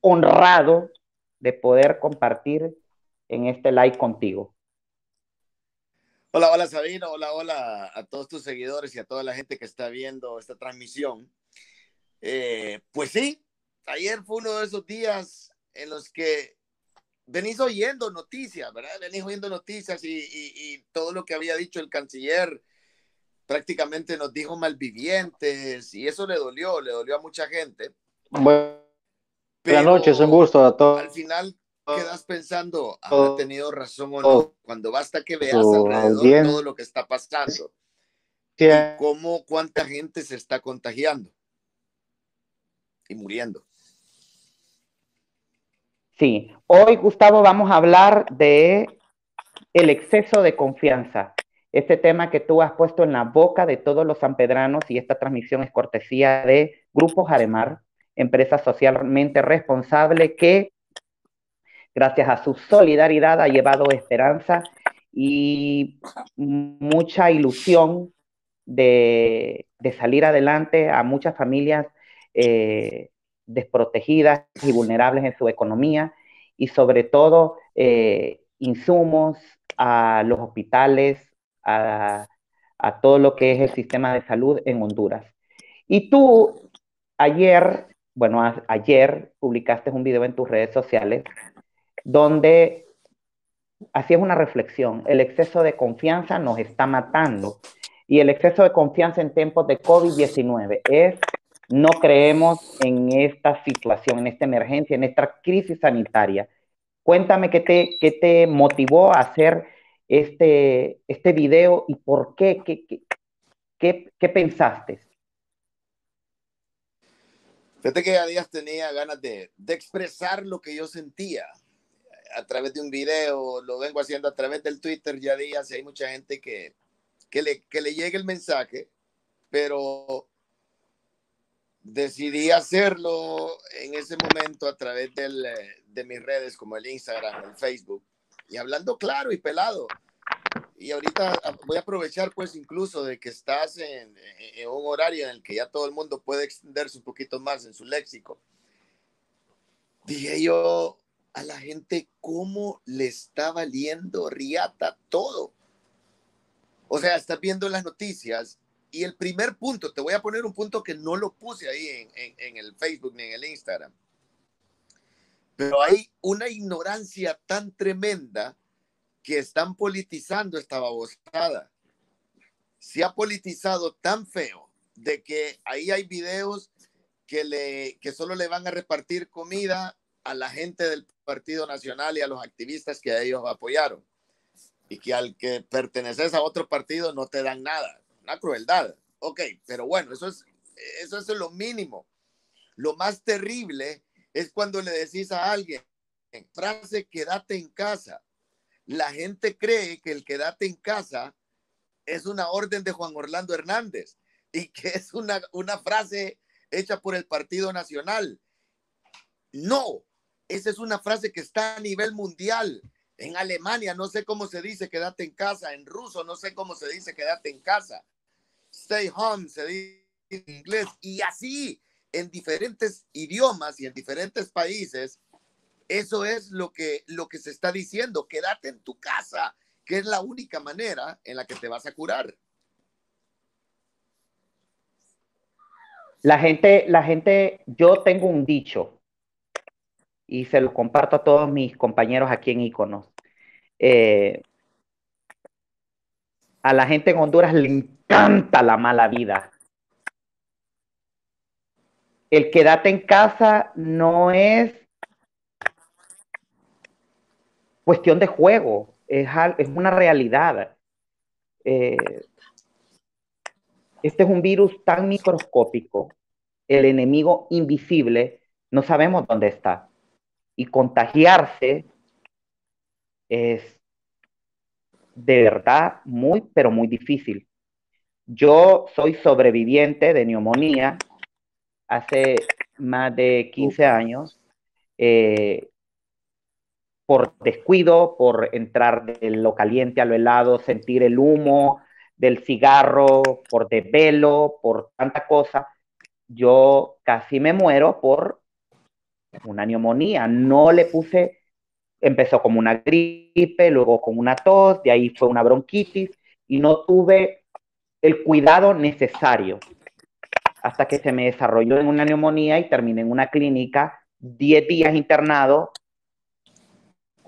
honrado de poder compartir en este live contigo. Hola, hola Sabino, hola, hola a todos tus seguidores y a toda la gente que está viendo esta transmisión. Eh, pues sí, ayer fue uno de esos días en los que venís oyendo noticias, ¿verdad? Venís oyendo noticias y, y, todo lo que había dicho el canciller prácticamente nos dijo malvivientes y eso le dolió, le dolió a mucha gente. Buenas noches, un gusto a todos. Al final quedas pensando, ¿ha tenido razón o no? Cuando basta que veas alrededor todo lo que está pasando. Y cómo, cuánta gente se está contagiando y muriendo. Sí, hoy Gustavo vamos a hablar de el exceso de confianza. Este tema que tú has puesto en la boca de todos los sanpedranos y esta transmisión es cortesía de Grupo Jaremar, empresa socialmente responsable que gracias a su solidaridad ha llevado esperanza y mucha ilusión de, salir adelante a muchas familias eh, desprotegidas y vulnerables en su economía y sobre todo eh, insumos a los hospitales, a, todo lo que es el sistema de salud en Honduras. Y tú ayer, bueno, ayer publicaste un video en tus redes sociales donde hacías una reflexión, el exceso de confianza nos está matando y el exceso de confianza en tiempos de COVID-19 es no creemos en esta situación, en esta emergencia, en esta crisis sanitaria. Cuéntame qué te, qué te motivó a hacer este, este video y por qué, qué, qué, qué pensaste. Fíjate que ya días tenía ganas de, de, expresar lo que yo sentía a través de un video, lo vengo haciendo a través del Twitter ya días hay mucha gente que, que, le, que le llegue el mensaje, pero decidí hacerlo en ese momento a través del, eh, de mis redes como el Instagram, el Facebook, y hablando claro y pelado. Y ahorita ah, voy a aprovechar pues incluso de que estás en, en, un horario en el que ya todo el mundo puede extenderse un poquito más en su léxico. Dije yo a la gente cómo le está valiendo riata todo. O sea, estás viendo las noticias y el primer punto, te voy a poner un punto que no lo puse ahí en, el Facebook ni en el Instagram. Pero hay una ignorancia tan tremenda que están politizando esta babosada. Se ha politizado tan feo de que ahí hay videos que, le, que solo le van a repartir comida a la gente del Partido Nacional y a los activistas que a ellos apoyaron. Y que al que perteneces a otro partido no te dan nada crueldad. Ok, pero bueno, eso es, eso es lo mínimo. Lo más terrible es cuando le decís a alguien, frase, quédate en casa. La gente cree que el quédate en casa es una orden de Juan Orlando Hernández y que es una, una frase hecha por el Partido Nacional. No, esa es una frase que está a nivel mundial. En Alemania no sé cómo se dice quédate en casa, en ruso no sé cómo se dice quédate en casa stay home, se dice en inglés, y así en diferentes idiomas y en diferentes países, eso es lo que, lo que se está diciendo, quédate en tu casa, que es la única manera en la que te vas a curar. La gente, la gente, yo tengo un dicho y se lo comparto a todos mis compañeros aquí en Iconos. Eh, a la gente en Honduras le encanta la mala vida. El quédate en casa no es cuestión de juego, es, es una realidad. Eh, este es un virus tan microscópico, el enemigo invisible, no sabemos dónde está. Y contagiarse es de verdad muy, pero muy difícil. Yo soy sobreviviente de neumonía hace más de 15 años. Eh, por descuido, por entrar de lo caliente a lo helado, sentir el humo del cigarro, por desvelo, por tanta cosa, yo casi me muero por una neumonía. No le puse, empezó como una gripe, luego con una tos, de ahí fue una bronquitis y no tuve el cuidado necesario hasta que se me desarrolló en una neumonía y terminé en una clínica 10 días internado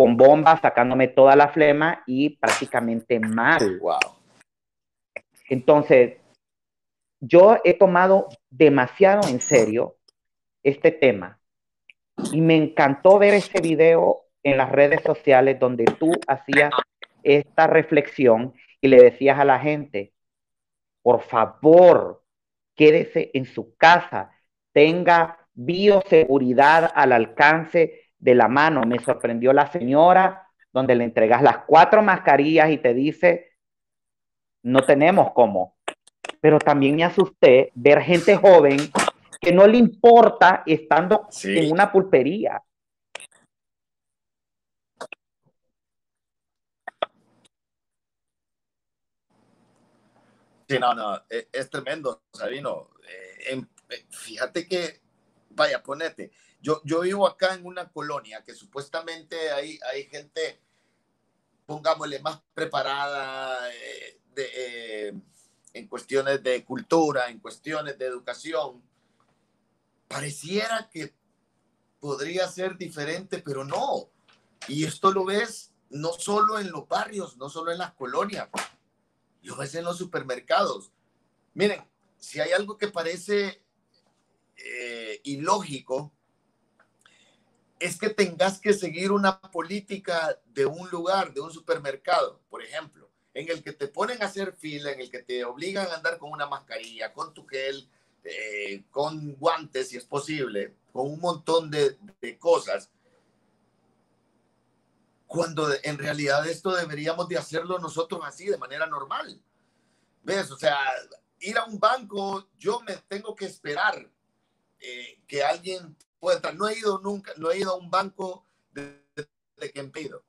con bombas, sacándome toda la flema y prácticamente mal. Wow. Entonces, yo he tomado demasiado en serio este tema y me encantó ver ese video en las redes sociales donde tú hacías esta reflexión y le decías a la gente, por favor, quédese en su casa, tenga bioseguridad al alcance de la mano. Me sorprendió la señora donde le entregas las cuatro mascarillas y te dice, no tenemos cómo. Pero también me asusté ver gente joven que no le importa estando en una pulpería. Sí, no, no, e, es, tremendo, Sabino. Eh, eh, fíjate que, vaya, ponete, yo, yo vivo acá en una colonia que supuestamente hay, hay gente, pongámosle, más preparada eh, de, en cuestiones de cultura, en cuestiones de educación. Pareciera que podría ser diferente, pero no. Y esto lo ves no solo en los barrios, no solo en las colonias lo ves en los supermercados. Miren, si hay algo que parece eh, ilógico, es que tengas que seguir una política de un lugar, de un supermercado, por ejemplo, en el que te ponen a hacer fila, en el que te obligan a andar con una mascarilla, con tu gel, eh, con guantes si es posible, con un montón de, cosas cuando en realidad esto deberíamos de hacerlo nosotros así, de manera normal. ¿Ves? O sea, ir a un banco, yo me tengo que esperar eh, que alguien entrar. No he ido nunca, no he ido a un banco desde que empiezo.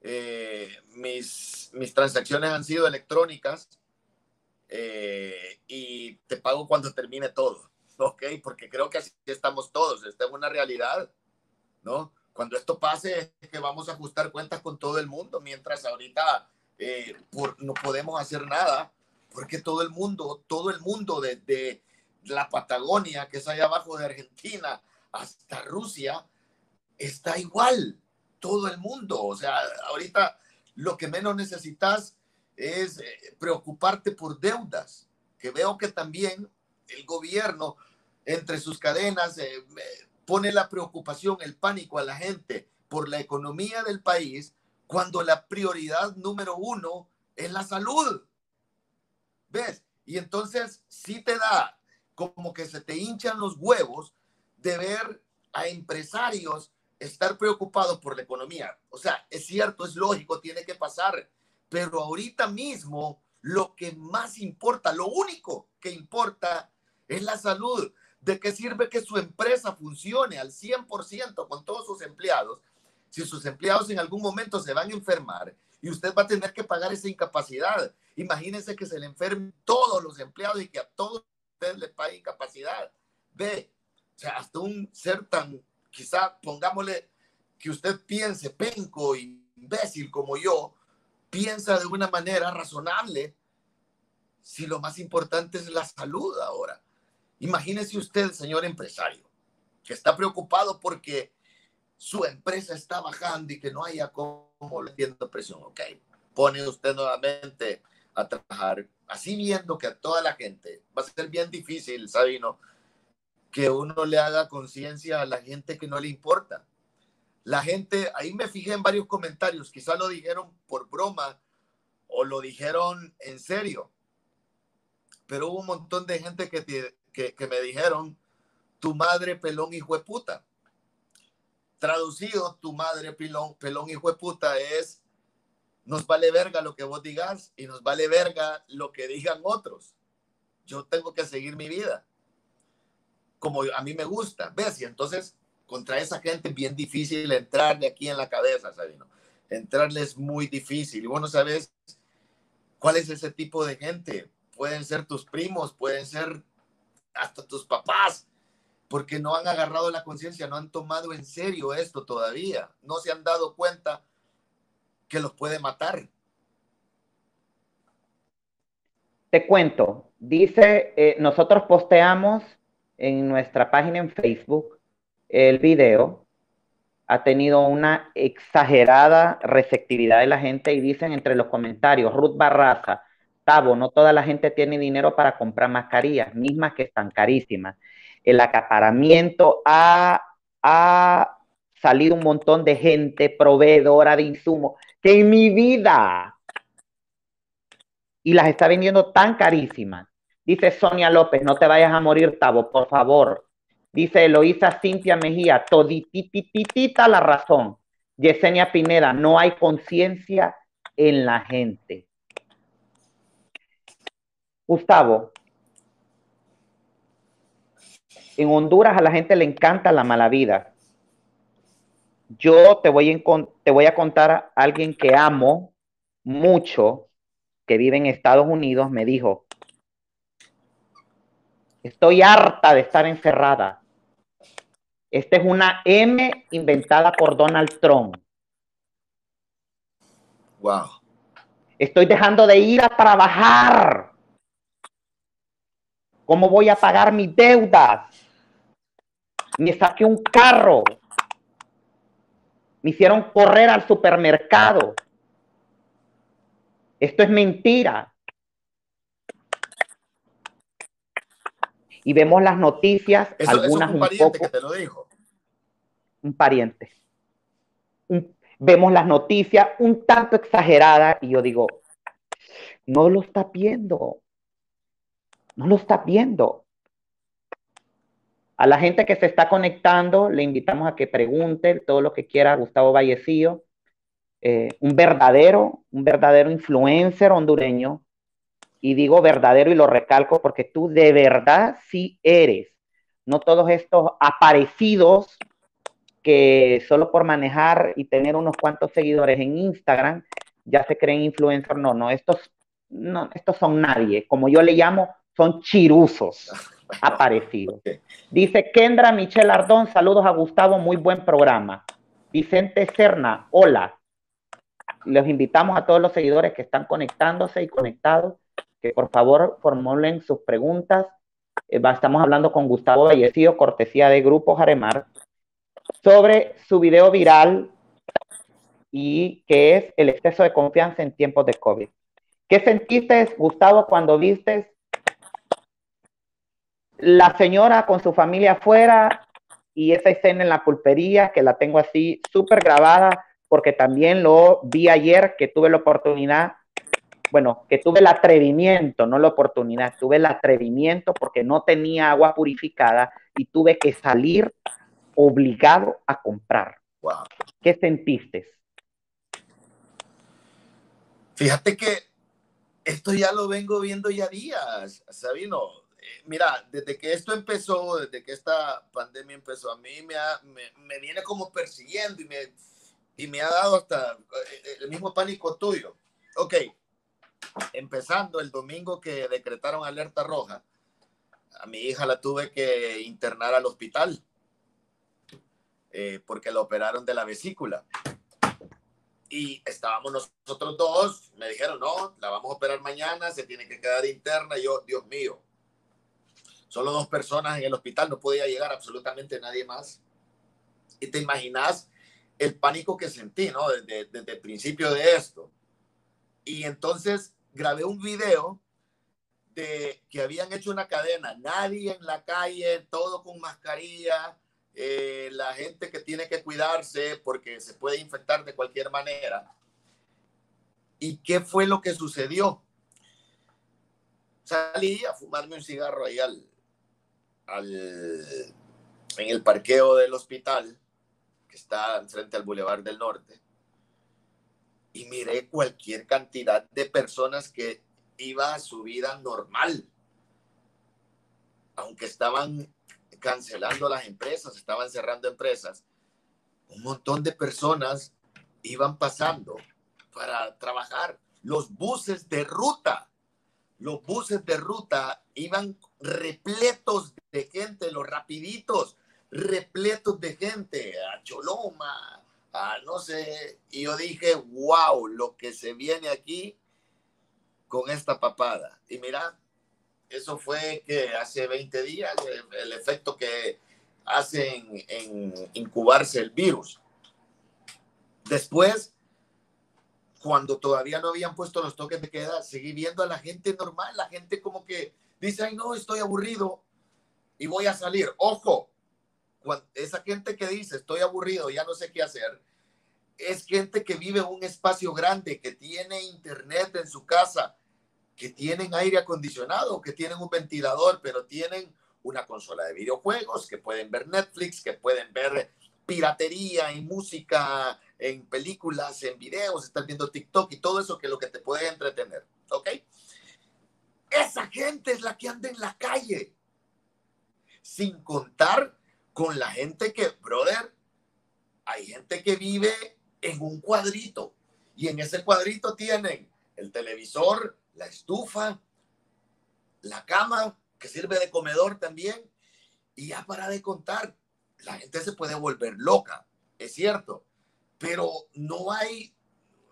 Eh, mis, mis transacciones han sido electrónicas eh, y te pago cuando termine todo, ¿ok? Porque creo que así estamos todos, esta es una realidad, ¿no? Cuando esto pase es que vamos a ajustar cuentas con todo el mundo, mientras ahorita eh, no podemos hacer nada, porque todo el mundo, todo el mundo desde la Patagonia, que es allá abajo de Argentina, hasta Rusia, está igual, todo el mundo. O sea, ahorita lo que menos necesitas es eh, preocuparte por deudas, que veo que también el gobierno entre sus cadenas eh, pone la preocupación, el pánico a la gente por la economía del país, cuando la prioridad número uno es la salud. ¿Ves? Y entonces sí te da como que se te hinchan los huevos de ver a empresarios estar preocupados por la economía. O sea, es cierto, es lógico, tiene que pasar, pero ahorita mismo lo que más importa, lo único que importa es la salud. ¿De qué sirve que su empresa funcione al 100% con todos sus empleados si sus empleados en algún momento se van a enfermar y usted va a tener que pagar esa incapacidad? Imagínense que se le enfermen todos los empleados y que a todos ustedes le pague incapacidad. Ve, o sea, hasta un ser tan, quizá pongámosle que usted piense penco, imbécil como yo, piensa de una manera razonable si lo más importante es la salud ahora. Imagínese usted, señor empresario, que está preocupado porque su empresa está bajando y que no haya como le entiendo presión. Ok, pone usted nuevamente a trabajar, así viendo que a toda la gente va a ser bien difícil, Sabino, que uno le haga conciencia a la gente que no le importa. La gente, ahí me fijé en varios comentarios, quizá lo dijeron por broma o lo dijeron en serio, pero hubo un montón de gente que, que, me dijeron, tu madre pelón hijo de puta. Traducido, tu madre pelón, pelón hijo de puta es, nos vale verga lo que vos digas y nos vale verga lo que digan otros. Yo tengo que seguir mi vida como a mí me gusta. ¿Ves? Y entonces contra esa gente es bien difícil entrarle aquí en la cabeza, Sabino. Entrarle es muy difícil. Y bueno, ¿sabes cuál es ese tipo de gente? Pueden ser tus primos, pueden ser hasta tus papás, porque no han agarrado la conciencia, no han tomado en serio esto todavía, no se han dado cuenta que los puede matar. Te cuento, dice, eh, nosotros posteamos en nuestra página en Facebook el video, ha tenido una exagerada receptividad de la gente y dicen entre los comentarios, Ruth Barraza, Tavo, no toda la gente tiene dinero para comprar mascarillas, mismas que están carísimas. El acaparamiento ha, ha salido un montón de gente proveedora de insumos que en mi vida y las está vendiendo tan carísimas. Dice Sonia López, no te vayas a morir, Tavo, por favor. Dice Eloísa Cintia Mejía, toditititita la razón. Yesenia Pineda, no hay conciencia en la gente. Gustavo, en Honduras a la gente le encanta la mala vida. Yo te voy, a, te voy a contar a alguien que amo mucho, que vive en Estados Unidos, me dijo, estoy harta de estar encerrada. Esta es una M inventada por Donald Trump. Wow. Estoy dejando de ir a trabajar. ¿Cómo voy a pagar mis deudas? Me saqué un carro. Me hicieron correr al supermercado. Esto es mentira. Y vemos las noticias, algunas un, poco, que te lo dijo. Un pariente. vemos las noticias un tanto exageradas y yo digo, no lo está viendo. No lo está viendo. A la gente que se está conectando, le invitamos a que pregunte todo lo que quiera Gustavo Vallecillo, eh, un verdadero, un verdadero influencer hondureño, y digo verdadero y lo recalco porque tú de verdad sí eres, no todos estos aparecidos que solo por manejar y tener unos cuantos seguidores en Instagram ya se creen influencers, no, no, estos, no, estos son nadie, como yo le llamo, son chiruzos aparecidos. Dice Kendra Michelle Ardón, saludos a Gustavo, muy buen programa. Vicente Serna, hola. Los invitamos a todos los seguidores que están conectándose y conectados que por favor formulen sus preguntas. Eh, estamos hablando con Gustavo Vallecillo, cortesía de Grupo Jaremar, sobre su video viral y que es el exceso de confianza en tiempos de COVID. ¿Qué sentiste, Gustavo, cuando viste la señora con su familia afuera y esa escena en la pulpería que la tengo así súper grabada porque también lo vi ayer que tuve la oportunidad, bueno, que tuve el atrevimiento, no la oportunidad, tuve el atrevimiento porque no tenía agua purificada y tuve que salir obligado a comprar. ¿Qué sentiste? Fíjate que esto ya lo vengo viendo ya días, Sabino mira, desde que esto empezó, desde que esta pandemia empezó, a mí me, me, viene como persiguiendo y me, y me ha dado hasta eh, el mismo pánico tuyo. Ok, empezando el domingo que decretaron alerta roja, a mi hija la tuve que internar al hospital eh, porque la operaron de la vesícula. Y estábamos nosotros dos, me dijeron, no, la vamos a operar mañana, se tiene que quedar interna. Yo, Dios mío, Solo dos personas en el hospital, no podía llegar absolutamente nadie más. Y te imaginas el pánico que sentí, ¿no? Desde, desde el principio de esto. Y entonces grabé un video de que habían hecho una cadena, nadie en la calle, todo con mascarilla, eh, la gente que tiene que cuidarse porque se puede infectar de cualquier manera. ¿Y qué fue lo que sucedió? Salí a fumarme un cigarro ahí al, en el parqueo del hospital, que está frente al Boulevard del Norte, y miré cualquier cantidad de personas que iba a su vida normal, aunque estaban cancelando las empresas, estaban cerrando empresas, un montón de personas iban pasando para trabajar. Los buses de ruta, los buses de ruta iban repletos de gente, los rapiditos, repletos de gente, a Choloma, a no sé, y yo dije, wow, lo que se viene aquí con esta papada. Y mira, eso fue que hace 20 días, el, efecto que hace en, en incubarse el virus. Después, cuando todavía no habían puesto los toques de queda, seguí viendo a la gente normal, la gente como que dice, ay, no, estoy aburrido y voy a salir. Ojo, esa gente que dice, estoy aburrido, ya no sé qué hacer, es gente que vive en un espacio grande, que tiene internet en su casa, que tienen aire acondicionado, que tienen un ventilador, pero tienen una consola de videojuegos, que pueden ver Netflix, que pueden ver piratería en música, en películas, en videos, están viendo TikTok y todo eso que lo que te puede entretener, ¿ok? Esa gente es la que anda en la calle, sin contar con la gente que, brother, hay gente que vive en un cuadrito. Y en ese cuadrito tienen el televisor, la estufa, la cama que sirve de comedor también. Y ya para de contar, la gente se puede volver loca, es cierto, pero no hay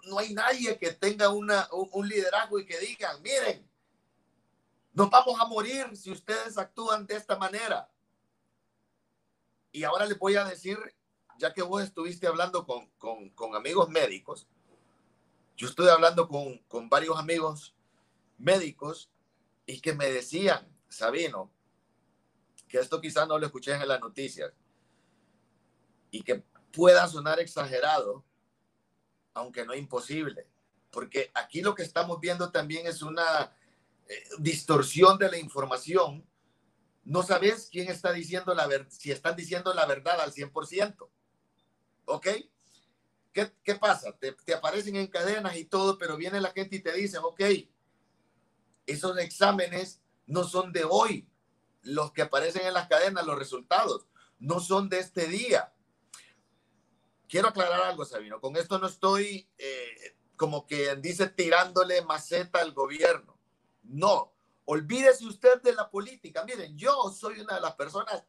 no hay nadie que tenga una, un, liderazgo y que digan, miren, nos vamos a morir si ustedes actúan de esta manera. Y ahora les voy a decir, ya que vos estuviste hablando con, con, amigos médicos, yo estoy hablando con, con varios amigos médicos y que me decían, Sabino, que esto quizás no lo escuché en las noticias y que pueda sonar exagerado, aunque no imposible, porque aquí lo que estamos viendo también es una distorsión de la información no sabes quién está diciendo la verdad, si están diciendo la verdad al 100%. ¿Ok? ¿Qué, qué pasa? Te, aparecen en cadenas y todo, pero viene la gente y te dice, ok, esos exámenes no son de hoy. Los que aparecen en las cadenas, los resultados, no son de este día. Quiero aclarar algo, Sabino. Con esto no estoy, eh, como que dice, tirándole maceta al gobierno. No, Olvídese usted de la política. Miren, yo soy una de las personas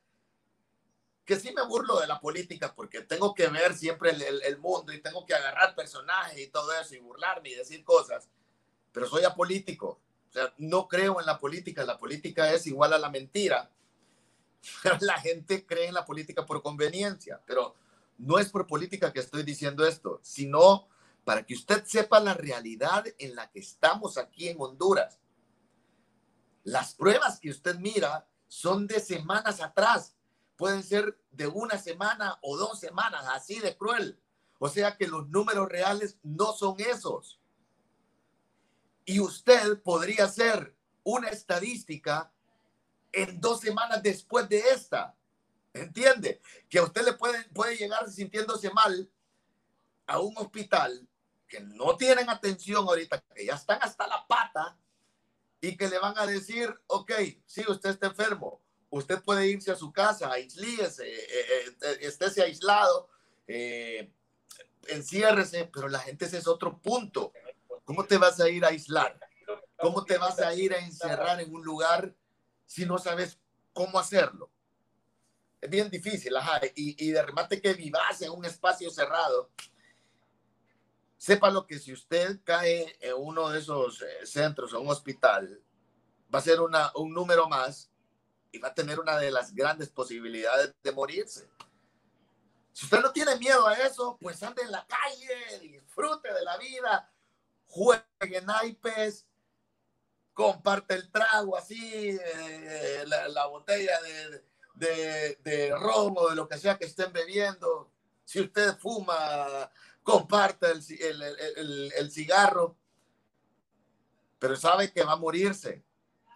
que sí me burlo de la política porque tengo que ver siempre el, mundo y tengo que agarrar personajes y todo eso y burlarme y decir cosas, pero soy apolítico. O sea, no creo en la política. La política es igual a la mentira. la gente cree en la política por conveniencia, pero no es por política que estoy diciendo esto, sino para que usted sepa la realidad en la que estamos aquí en Honduras. Las pruebas que usted mira son de semanas atrás. Pueden ser de una semana o dos semanas, así de cruel. O sea que los números reales no son esos. Y usted podría ser una estadística en dos semanas después de esta. ¿Entiende? Que a usted le puede, puede llegar sintiéndose mal a un hospital que no tienen atención ahorita, que ya están hasta la pata y que le van a decir, ok, si usted está enfermo, usted puede irse a su casa, aislíese, eh, eh, eh, estése aislado, enciérrese, pero la gente ese es otro punto. ¿Cómo te vas a ir a aislar? ¿Cómo te vas a ir a encerrar en un lugar si no sabes cómo hacerlo? Es bien difícil, ajá. Y, y de remate que vivas en un espacio cerrado, lo que si usted cae en uno de esos eh, centros o un hospital, va a ser una, un número más y va a tener una de las grandes posibilidades de morirse. Si usted no tiene miedo a eso, pues ande en la calle, disfrute de la vida, juegue naipes, comparte el trago así, eh, la, botella de, de, de de lo que sea que estén bebiendo. Si usted fuma comparta el, cigarro, pero sabe que va a morirse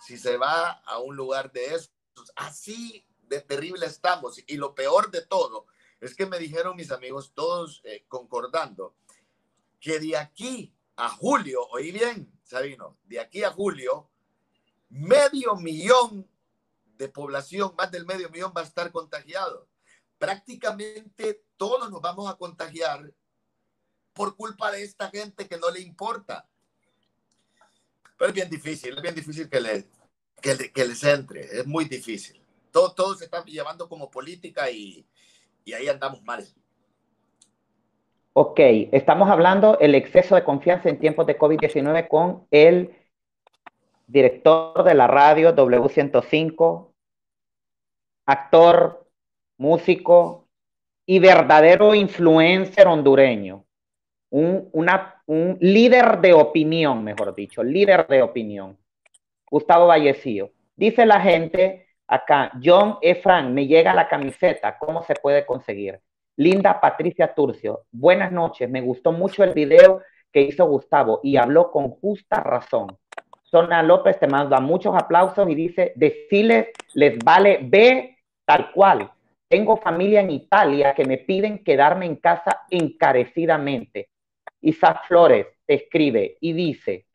si se va a un lugar de esos. Así de terrible estamos. Y lo peor de todo es que me dijeron mis amigos, todos eh, concordando, que de aquí a julio, oí bien, Sabino, de aquí a julio, medio millón de población, más del medio millón va a estar contagiado. Prácticamente todos nos vamos a contagiar por culpa de esta gente que no le importa. Pero es bien difícil, es bien difícil que le, que, que les entre. Es muy difícil. Todo, todo se está llevando como política y, y ahí andamos mal. Ok, estamos hablando el exceso de confianza en tiempos de COVID-19 con el director de la radio W105, actor, músico y verdadero influencer hondureño. Un, un líder de opinión, mejor dicho, líder de opinión. Gustavo Vallecillo. Dice la gente acá, John E. Frank, me llega la camiseta, ¿cómo se puede conseguir? Linda Patricia Turcio, buenas noches, me gustó mucho el video que hizo Gustavo y habló con justa razón. Zona López te manda muchos aplausos y dice, decirles, les vale ve tal cual. Tengo familia en Italia que me piden quedarme en casa encarecidamente. Isaac Flores te escribe y dice,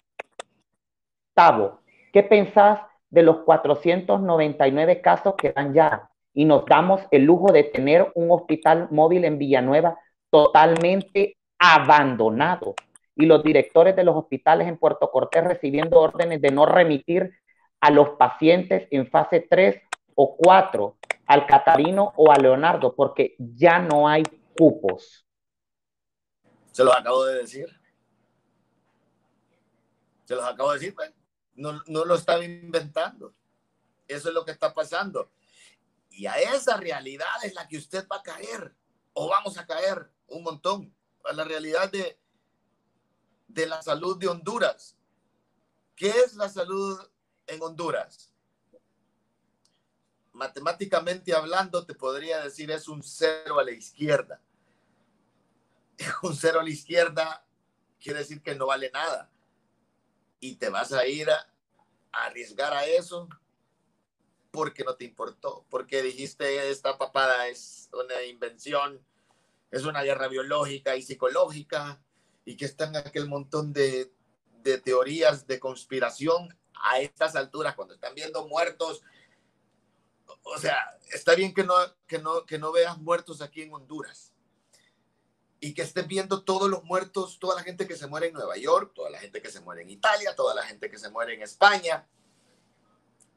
Tavo, ¿qué pensás de los 499 casos que dan ya? y nos damos el lujo de tener un hospital móvil en Villanueva totalmente abandonado y los directores de los hospitales en Puerto Cortés recibiendo órdenes de no remitir a los pacientes en fase 3 o 4 al Catarino o a Leonardo porque ya no hay cupos. Se los acabo de decir. Se los acabo de decir, pues. No, no lo estaba inventando. Eso es lo que está pasando. Y a esa realidad es la que usted va a caer o vamos a caer un montón. A la realidad de, de la salud de Honduras. ¿Qué es la salud en Honduras? Matemáticamente hablando, te podría decir es un cero a la izquierda. Un cero a la izquierda quiere decir que no vale nada. Y te vas a ir a arriesgar a eso porque no te importó, porque dijiste esta papada es una invención, es una guerra biológica y psicológica, y que están aquel montón de, de teorías de conspiración a estas alturas, cuando están viendo muertos. O sea, está bien que no, que no, que no veas muertos aquí en Honduras y que estés viendo todos los muertos, toda la gente que se muere en Nueva York, toda la gente que se muere en Italia, toda la gente que se muere en España,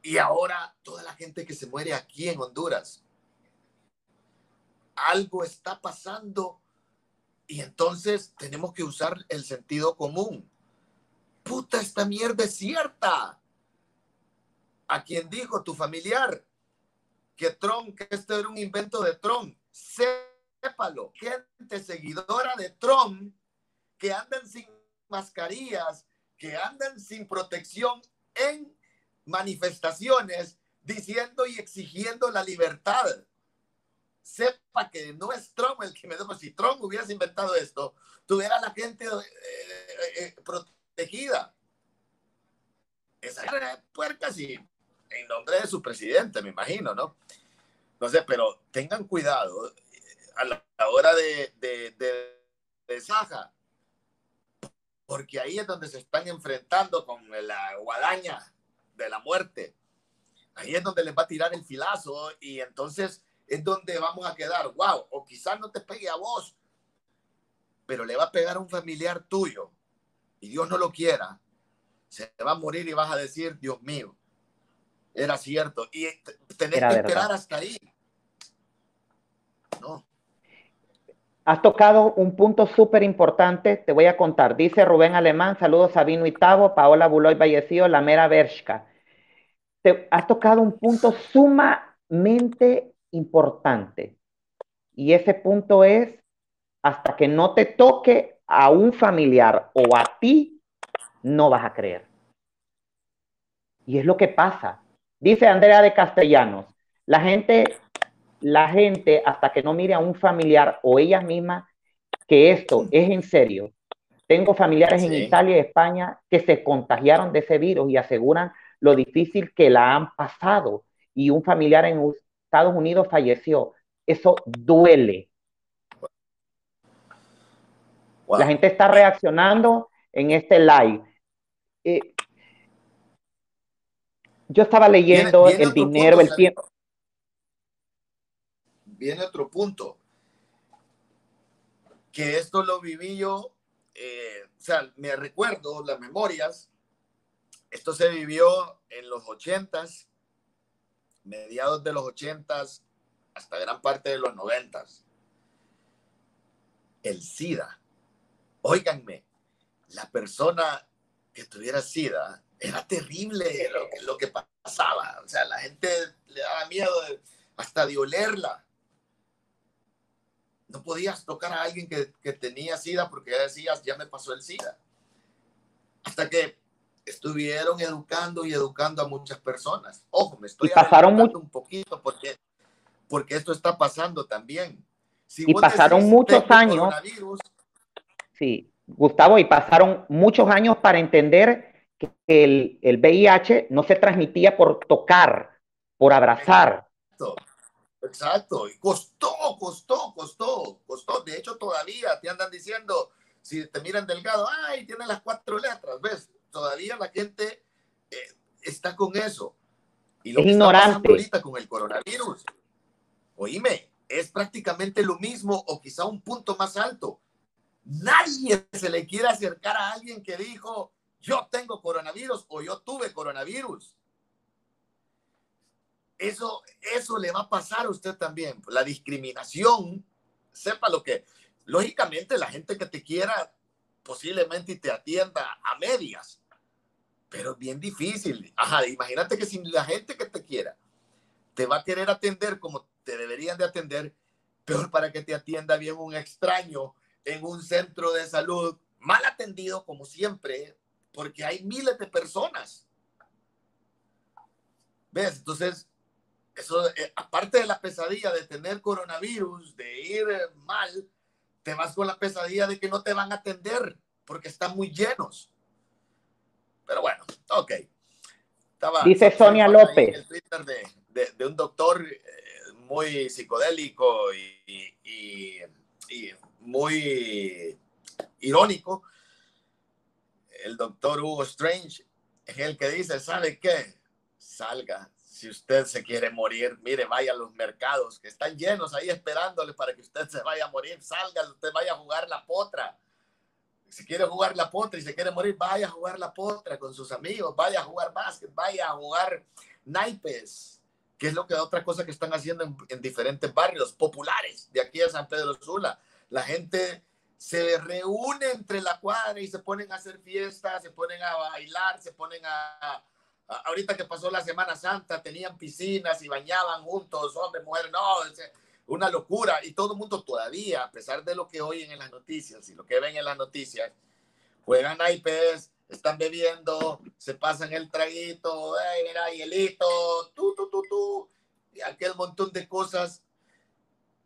y ahora toda la gente que se muere aquí en Honduras. Algo está pasando y entonces tenemos que usar el sentido común. Puta, esta mierda es cierta. A quien dijo tu familiar que Trump, que esto era un invento de Trump, sépalo. Gente seguidora de Trump que andan sin mascarillas, que andan sin protección en manifestaciones diciendo y exigiendo la libertad. Sepa que no es Trump el que me da, si Trump hubieras inventado esto, tuviera la gente eh, eh, protegida. Esa puerca sí, en nombre de su presidente, me imagino, ¿no? Entonces, pero tengan cuidado eh, a la hora de, de, de, de Saja, porque ahí es donde se están enfrentando con la guadaña de la muerte. Ahí es donde les va a tirar el filazo y entonces es donde vamos a quedar. Wow, o quizás no te pegue a vos, pero le va a pegar a un familiar tuyo y Dios no lo quiera. Se va a morir y vas a decir, Dios mío, era cierto. Y tenés que esperar hasta ahí. No. Has tocado un punto súper importante, te voy a contar. Dice Rubén Alemán, saludos y Tavo, Paola Buloy Vallecillo, La Mera Bershka. Te, has tocado un punto sumamente importante. Y ese punto es, hasta que no te toque a un familiar o a ti, no vas a creer. Y es lo que pasa. Dice Andrea de Castellanos, la gente la gente hasta que no mire a un familiar o ellas mismas que esto es en serio. Tengo familiares en Italia y España que se contagiaron de ese virus y aseguran lo difícil que la han pasado y un familiar en Estados Unidos falleció. Eso duele. La gente está reaccionando en este live. Eh, yo estaba leyendo el dinero, el tiempo viene otro punto, que esto lo viví yo, eh, o sea, me recuerdo las memorias Esto se vivió en los ochentas, mediados de los ochentas, hasta gran parte de los noventas. El SIDA. Óiganme, la persona que tuviera SIDA era terrible lo que, lo que pasaba. O sea, la gente le daba miedo hasta de olerla. No podías tocar a alguien que, que tenía SIDA porque ya decías, ya me pasó el SIDA. Hasta que estuvieron educando y educando a muchas personas. Ojo, me estoy pasaron un poquito porque, porque esto está pasando también. y pasaron muchos años. Sí, Gustavo, y pasaron muchos años para entender que el, el VIH no se transmitía por tocar, por abrazar. Exacto. Y costó, costó, costó, costó. De hecho, todavía te andan diciendo, si te miran delgado, ay, tiene las cuatro letras, ¿ves? todavía la gente eh, está con eso. Y lo es que ignorante. ahorita con el coronavirus, oíme, es prácticamente lo mismo o quizá un punto más alto. Nadie se le quiere acercar a alguien que dijo, yo tengo coronavirus o yo tuve coronavirus. Eso, eso le va a pasar a usted también. La discriminación, sepa lo que, lógicamente la gente que te quiera posiblemente te atienda a medias, pero es bien difícil. Ajá, imagínate que si la gente que te quiera te va a querer atender como te deberían de atender, peor para que te atienda bien un extraño en un centro de salud mal atendido como siempre, porque hay miles de personas. ¿Ves? Entonces, eso, eh, aparte de la pesadilla de tener coronavirus, de ir mal, te vas con la pesadilla de que no te van a atender porque están muy llenos. Pero bueno, ok. Dice Sonia López. El Twitter de, de, un doctor eh, muy psicodélico y, y, y, muy irónico. El doctor Hugo Strange es el que dice, ¿sabe qué? Salga. Si usted se quiere morir, mire, vaya a los mercados que están llenos ahí esperándole para que usted se vaya a morir. Salga, usted vaya a jugar la potra si quiere jugar la potra y se quiere morir, vaya a jugar la potra con sus amigos, vaya a jugar básquet, vaya a jugar naipes, que es lo que otra cosa que están haciendo en, diferentes barrios populares de aquí a San Pedro Sula. La gente se reúne entre la cuadra y se ponen a hacer fiestas, se ponen a bailar, se ponen a, ahorita que pasó la Semana Santa, tenían piscinas y bañaban juntos, hombres, mujeres, no, una locura. Y todo el mundo todavía, a pesar de lo que oyen en las noticias y lo que ven en las noticias, juegan naipes, están bebiendo, se pasan el traguito, hey, mira, hielito, tú, tú, tú, tú, y aquel montón de cosas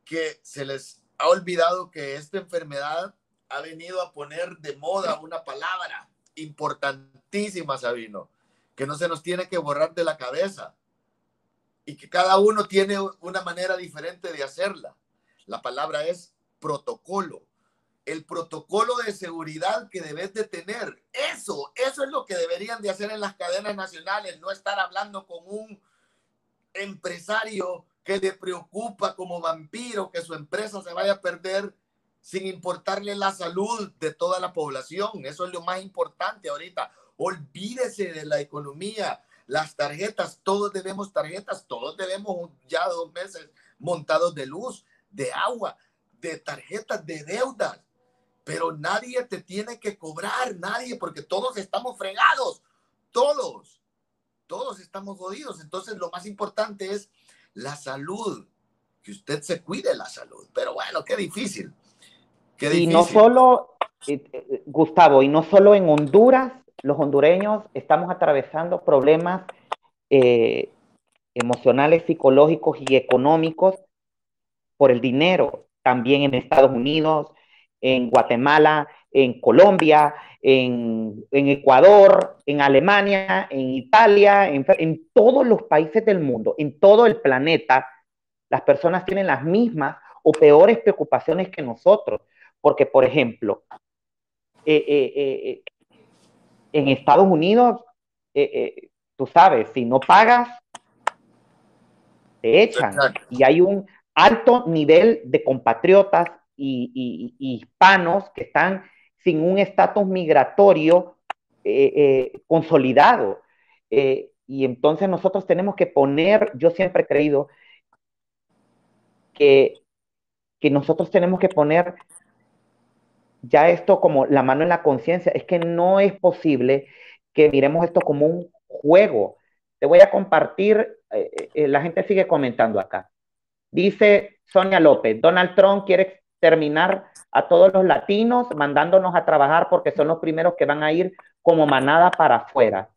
que se les ha olvidado que esta enfermedad ha venido a poner de moda una palabra importantísima, Sabino, que no se nos tiene que borrar de la cabeza y que cada uno tiene una manera diferente de hacerla. La palabra es protocolo. El protocolo de seguridad que debes de tener. Eso, eso es lo que deberían de hacer en las cadenas nacionales, no estar hablando con un empresario que le preocupa como vampiro que su empresa se vaya a perder sin importarle la salud de toda la población. Eso es lo más importante ahorita. Olvídese de la economía, las tarjetas, todos debemos tarjetas, todos debemos ya dos meses montados de luz, de agua, de tarjetas, de deudas. Pero nadie te tiene que cobrar, nadie, porque todos estamos fregados, todos, todos estamos jodidos. Entonces lo más importante es la salud, que usted se cuide la salud. Pero bueno, qué difícil. Qué difícil. Y no solo, eh, Gustavo, y no solo en Honduras, los hondureños estamos atravesando problemas eh, emocionales, psicológicos y económicos por el dinero, también en Estados Unidos, en Guatemala, en Colombia, en, Ecuador, en Alemania, en Italia, en, todos los países del mundo, en todo el planeta, las personas tienen las mismas o peores preocupaciones que nosotros. Porque, por ejemplo, eh, eh, en Estados Unidos, eh, eh, tú sabes, si no pagas, te echan. Y hay un alto nivel de compatriotas y, hispanos que están sin un estatus migratorio consolidado. y entonces nosotros tenemos que poner, yo siempre he creído que, que nosotros tenemos que poner ya esto como la mano en la conciencia, es que no es posible que miremos esto como un juego. Te voy a compartir, eh, eh, la gente sigue comentando acá. Dice Sonia López, Donald Trump quiere terminar a todos los latinos mandándonos a trabajar porque son los primeros que van a ir como manada para afuera.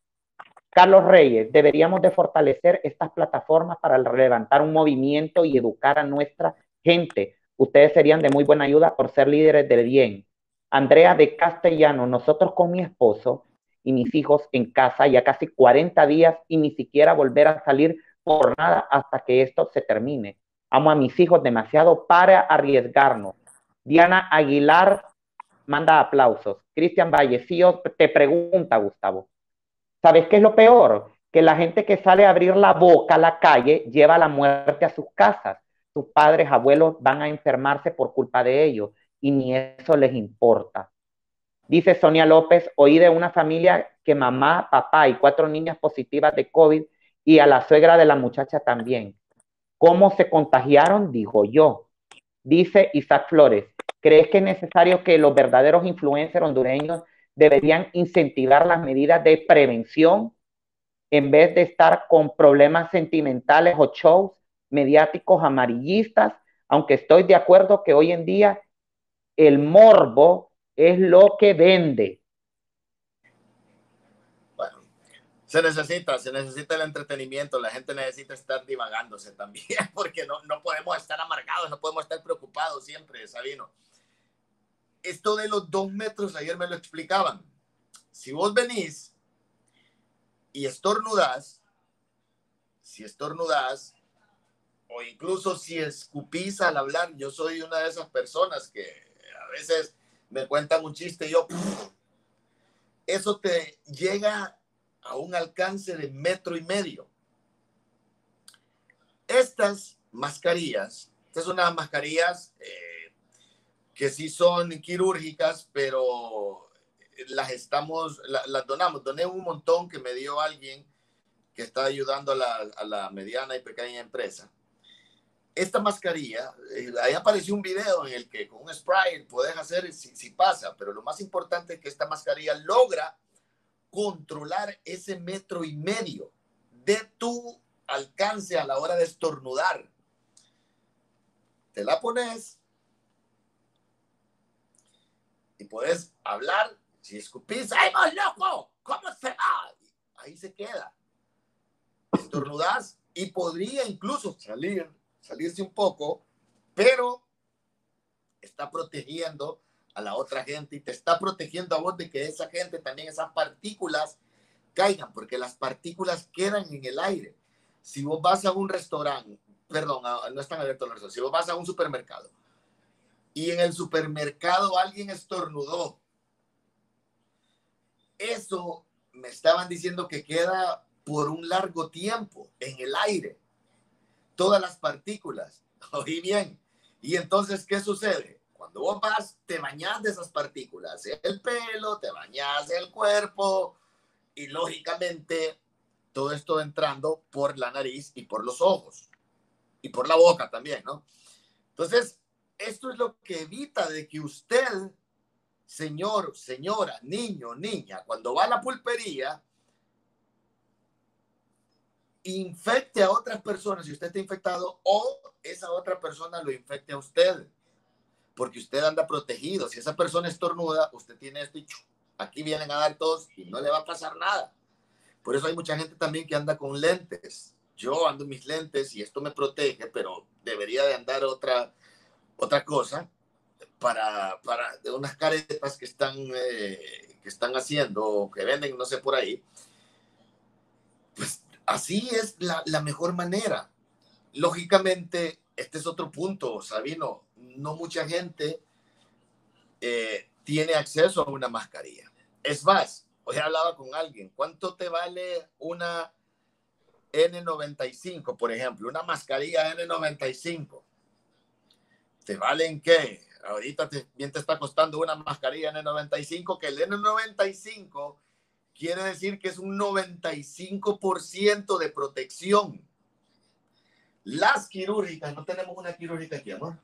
Carlos Reyes, deberíamos de fortalecer estas plataformas para levantar un movimiento y educar a nuestra gente. Ustedes serían de muy buena ayuda por ser líderes del bien. Andrea de Castellano, nosotros con mi esposo y mis hijos en casa ya casi 40 días y ni siquiera volver a salir por nada hasta que esto se termine. Amo a mis hijos demasiado para arriesgarnos. Diana Aguilar manda aplausos. Cristian Vallecillo te pregunta, Gustavo, ¿sabes qué es lo peor? Que la gente que sale a abrir la boca a la calle lleva la muerte a sus casas. Sus padres, abuelos van a enfermarse por culpa de ellos y ni eso les importa. Dice Sonia López, oí de una familia que mamá, papá y cuatro niñas positivas de COVID y a la suegra de la muchacha también. ¿Cómo se contagiaron? Digo yo. Dice Isaac Flores, ¿crees que es necesario que los verdaderos influencers hondureños deberían incentivar las medidas de prevención en vez de estar con problemas sentimentales o shows mediáticos amarillistas? Aunque estoy de acuerdo que hoy en día el morbo es lo que vende. Se necesita, se necesita el entretenimiento, la gente necesita estar divagándose también, porque no, no podemos estar amargados, no podemos estar preocupados siempre, Sabino. Esto de los dos metros, ayer me lo explicaban. Si vos venís y estornudás, si estornudás, o incluso si escupís al hablar, yo soy una de esas personas que veces me cuentan un chiste y yo, eso te llega a un alcance de metro y medio. Estas mascarillas, estas son unas mascarillas eh, que sí son quirúrgicas, pero las estamos, las donamos. Doné un montón que me dio alguien que está ayudando a la, a la mediana y pequeña empresa esta mascarilla, eh, ahí apareció un video en el que con un spray puedes hacer si, pasa, pero lo más importante es que esta mascarilla logra controlar ese metro y medio de tu alcance a la hora de estornudar. Te la pones y puedes hablar. Si escupís, ¡ay, vos loco! ¿Cómo se va? Ahí se queda. Estornudas y podría incluso salir salirse un poco, pero está protegiendo a la otra gente y te está protegiendo a vos de que esa gente también, esas partículas caigan, porque las partículas quedan en el aire. Si vos vas a un restaurante, perdón, no están abiertos los restaurantes, si vos vas a un supermercado y en el supermercado alguien estornudó, eso me estaban diciendo que queda por un largo tiempo en el aire todas las partículas. Oí bien. Y entonces, ¿qué sucede? Cuando vos vas, te bañas de esas partículas, el pelo, te bañas el cuerpo y lógicamente todo esto entrando por la nariz y por los ojos y por la boca también, ¿no? Entonces, esto es lo que evita de que usted, señor, señora, niño, niña, cuando va a la pulpería, infecte a otras personas si usted está infectado o esa otra persona lo infecte a usted. Porque usted anda protegido. Si esa persona estornuda, usted tiene esto y aquí vienen a dar todos y no le va a pasar nada. Por eso hay mucha gente también que anda con lentes. Yo ando mis lentes y esto me protege, pero debería de andar otra, otra cosa para, para de unas caretas que están, eh, que están haciendo o que venden, no sé, por ahí. Pues Así es la, mejor manera. Lógicamente, este es otro punto, Sabino. No mucha gente eh, tiene acceso a una mascarilla. Es más, hoy hablaba con alguien, ¿cuánto te vale una N95, por ejemplo? Una mascarilla N95. ¿Te valen qué? Ahorita te, bien te está costando una mascarilla N95, que el N95 quiere decir que es un 95% de protección. Las quirúrgicas, no tenemos una quirúrgica aquí, amor.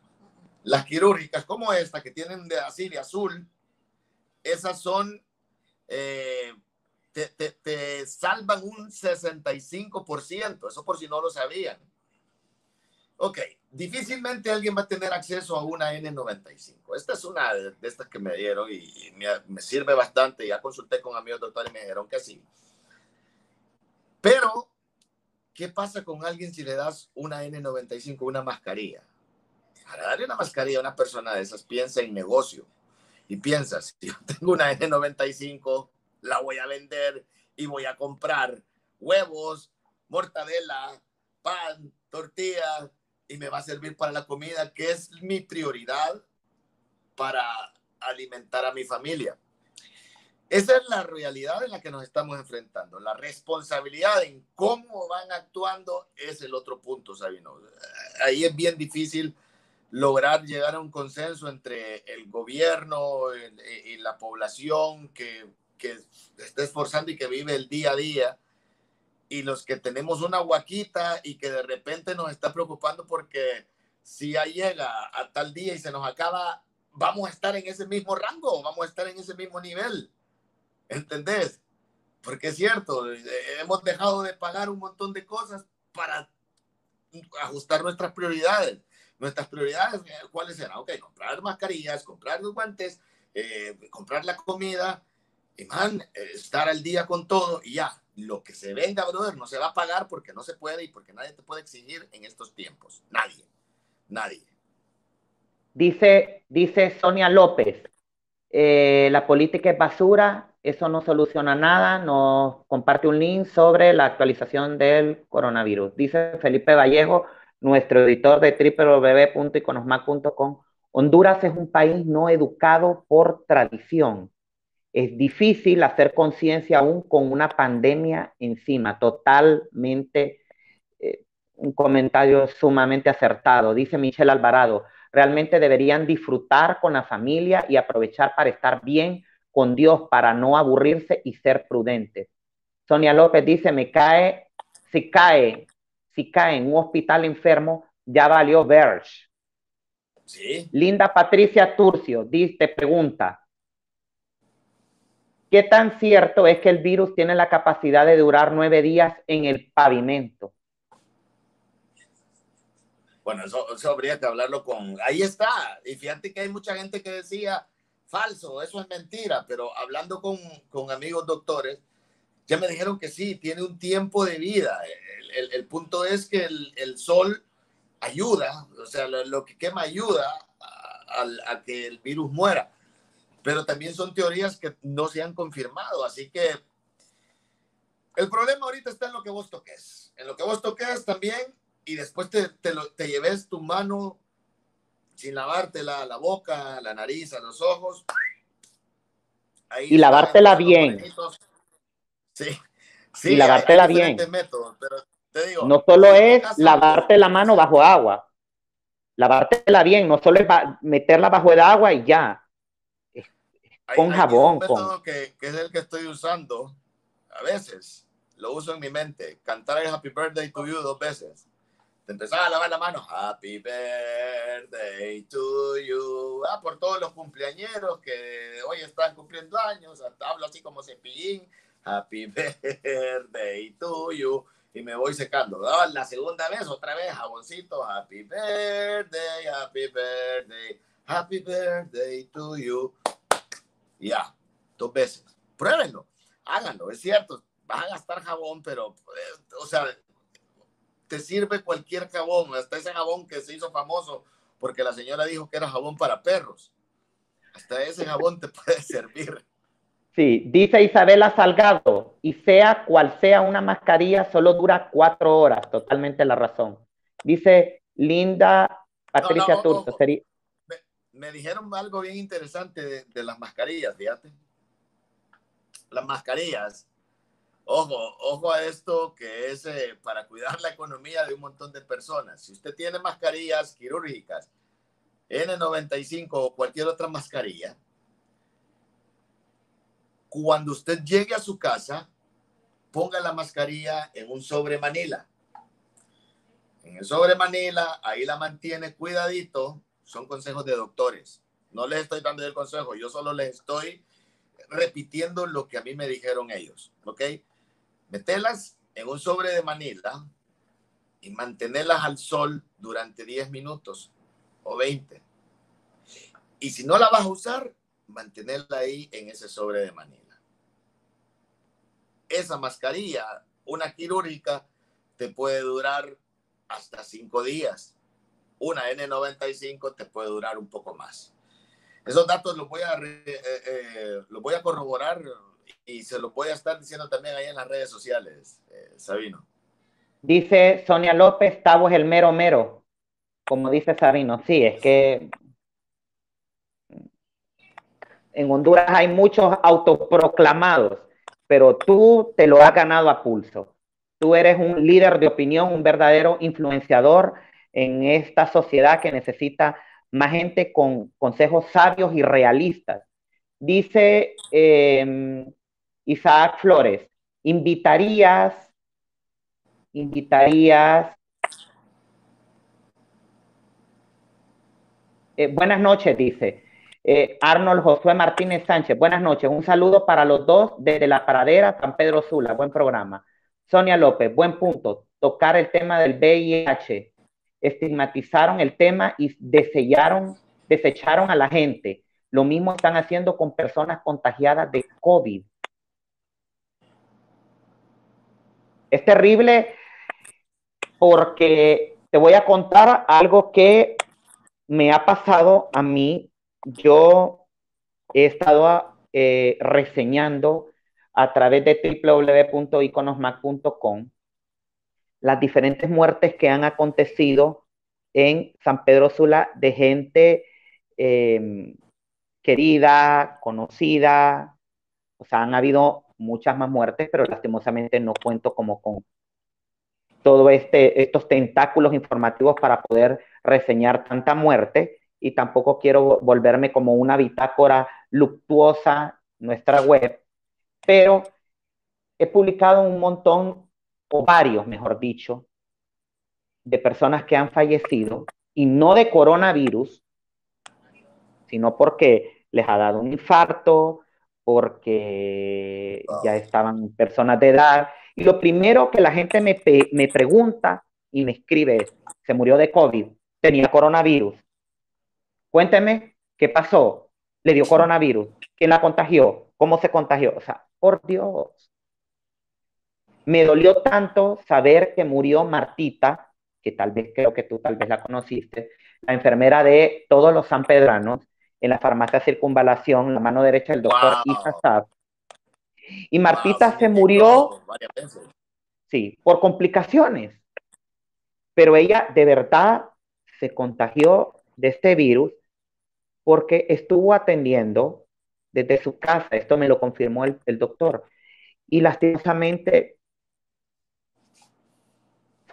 Las quirúrgicas como esta que tienen de así de azul, esas son, eh, te, te, salvan un 65%, eso por si no lo sabían. Ok, difícilmente alguien va a tener acceso a una N95. Esta es una de estas que me dieron y, me, sirve bastante. Ya consulté con amigos doctores y me dijeron que sí. Pero, ¿qué pasa con alguien si le das una N95, una mascarilla? Para darle una mascarilla a una persona de esas, piensa en negocio. Y piensa, si yo tengo una N95, la voy a vender y voy a comprar huevos, mortadela, pan, tortillas, y me va a servir para la comida, que es mi prioridad para alimentar a mi familia. Esa es la realidad en la que nos estamos enfrentando. La responsabilidad en cómo van actuando es el otro punto, Sabino. Ahí es bien difícil lograr llegar a un consenso entre el gobierno y la población que, que está esforzando y que vive el día a día y los que tenemos una guaquita y que de repente nos está preocupando porque si ya llega a tal día y se nos acaba, vamos a estar en ese mismo rango, vamos a estar en ese mismo nivel. ¿Entendés? Porque es cierto, eh, hemos dejado de pagar un montón de cosas para ajustar nuestras prioridades. Nuestras prioridades, eh, ¿cuáles eran? Ok, comprar mascarillas, comprar los guantes, eh, comprar la comida, y man, estar al día con todo y ya lo que se venga, brother, no se va a pagar porque no se puede y porque nadie te puede exigir en estos tiempos. Nadie, nadie. Dice, dice Sonia López, eh, la política es basura, eso no soluciona nada, nos comparte un link sobre la actualización del coronavirus. Dice Felipe Vallejo, nuestro editor de www.iconosmac.com, Honduras es un país no educado por tradición es difícil hacer conciencia aún con una pandemia encima, totalmente, eh, un comentario sumamente acertado. Dice Michelle Alvarado, realmente deberían disfrutar con la familia y aprovechar para estar bien con Dios, para no aburrirse y ser prudentes. Sonia López dice, me cae, si cae, si cae en un hospital enfermo, ya valió Verge. Sí. Linda Patricia Turcio, dice, pregunta, ¿Qué tan cierto es que el virus tiene la capacidad de durar nueve días en el pavimento? Bueno, eso, habría que hablarlo con... Ahí está. Y fíjate que hay mucha gente que decía, falso, eso es mentira, pero hablando con, con amigos doctores, ya me dijeron que sí, tiene un tiempo de vida. El, el, punto es que el, el, sol ayuda, o sea, lo, que quema ayuda a, a que el virus muera pero también son teorías que no se han confirmado, así que el problema ahorita está en lo que vos toques, en lo que vos toques también y después te, te, lleves tu mano sin lavarte la, boca, la nariz, los ojos. y lavártela bien. Sí, sí. Y lavártela bien. no solo es lavarte la mano bajo agua, lavártela bien, no solo es meterla bajo el agua y ya con jabón. con... Que, que, es el que estoy usando a veces. Lo uso en mi mente. Cantar el Happy Birthday to You dos veces. Te empezaba a lavar la mano. Happy Birthday to you. Ah, por todos los cumpleañeros que hoy están cumpliendo años. Hablo así como cepillín. Happy Birthday to you. Y me voy secando. La segunda vez, otra vez, jaboncito. Happy Birthday, Happy Birthday, Happy Birthday to you ya, dos veces. Pruébenlo, háganlo, es cierto, vas a gastar jabón, pero, eh, o sea, te sirve cualquier jabón, hasta ese jabón que se hizo famoso porque la señora dijo que era jabón para perros. Hasta ese jabón te puede servir. Sí, dice Isabela Salgado, y sea cual sea una mascarilla, solo dura cuatro horas, totalmente la razón. Dice Linda Patricia no, me dijeron algo bien interesante de, las mascarillas, fíjate. Las mascarillas. Ojo, ojo a esto que es eh, para cuidar la economía de un montón de personas. Si usted tiene mascarillas quirúrgicas, N95 o cualquier otra mascarilla, cuando usted llegue a su casa, ponga la mascarilla en un sobre manila. En el sobre manila, ahí la mantiene cuidadito. Son consejos de doctores. No les estoy dando el consejo, yo solo les estoy repitiendo lo que a mí me dijeron ellos. ¿Ok? Metelas en un sobre de manila y mantenerlas al sol durante 10 minutos o 20. Y si no la vas a usar, mantenerla ahí en ese sobre de manila esa mascarilla, una quirúrgica, te puede durar hasta cinco días. Una N95 te puede durar un poco más. Esos datos los voy a, eh, eh, los voy a corroborar y se los voy a estar diciendo también ahí en las redes sociales, eh, Sabino. Dice Sonia López, Tavo es el mero mero, como dice Sabino. Sí, es que en Honduras hay muchos autoproclamados pero tú te lo has ganado a pulso. Tú eres un líder de opinión, un verdadero influenciador en esta sociedad que necesita más gente con consejos sabios y realistas. Dice em, Isaac Flores, invitarías, invitarías, eh, buenas noches, dice, eh, Arnold Josué Martínez Sánchez, buenas noches. Un saludo para los dos desde la paradera San Pedro Sula. Buen programa. Sonia López, buen punto. Tocar el tema del VIH. Estigmatizaron el tema y desecharon, a la gente. Lo mismo están haciendo con personas contagiadas de COVID. Es terrible porque te voy a contar algo que me ha pasado a mí yo he estado eh, reseñando a través de www.iconosmac.com las diferentes muertes que han acontecido en San Pedro Sula de gente em, querida, conocida. O sea, han habido muchas más muertes, pero lastimosamente no cuento como con todos este, estos tentáculos informativos para poder reseñar tanta muerte y tampoco quiero volverme como una bitácora luctuosa nuestra web, pero he publicado un montón, o varios, mejor dicho, de personas que han fallecido y no de coronavirus, sino porque les ha dado un infarto, porque ya estaban personas de edad. Y lo primero que la gente me, me pregunta y me escribe es, se murió de COVID, tenía coronavirus. Cuénteme qué pasó. Le dio coronavirus. ¿Quién la contagió? ¿Cómo se contagió? O sea, por Dios. Me dolió tanto saber que murió Martita, que tal vez creo que tú tal vez la conociste, la enfermera de todos los sanpedranos en la farmacia Circunvalación, la mano derecha del doctor wow. Y Martita se murió, sí, por complicaciones. Pero ella de verdad se contagió de este virus porque estuvo atendiendo desde su casa, esto me lo confirmó el, doctor, y lastimosamente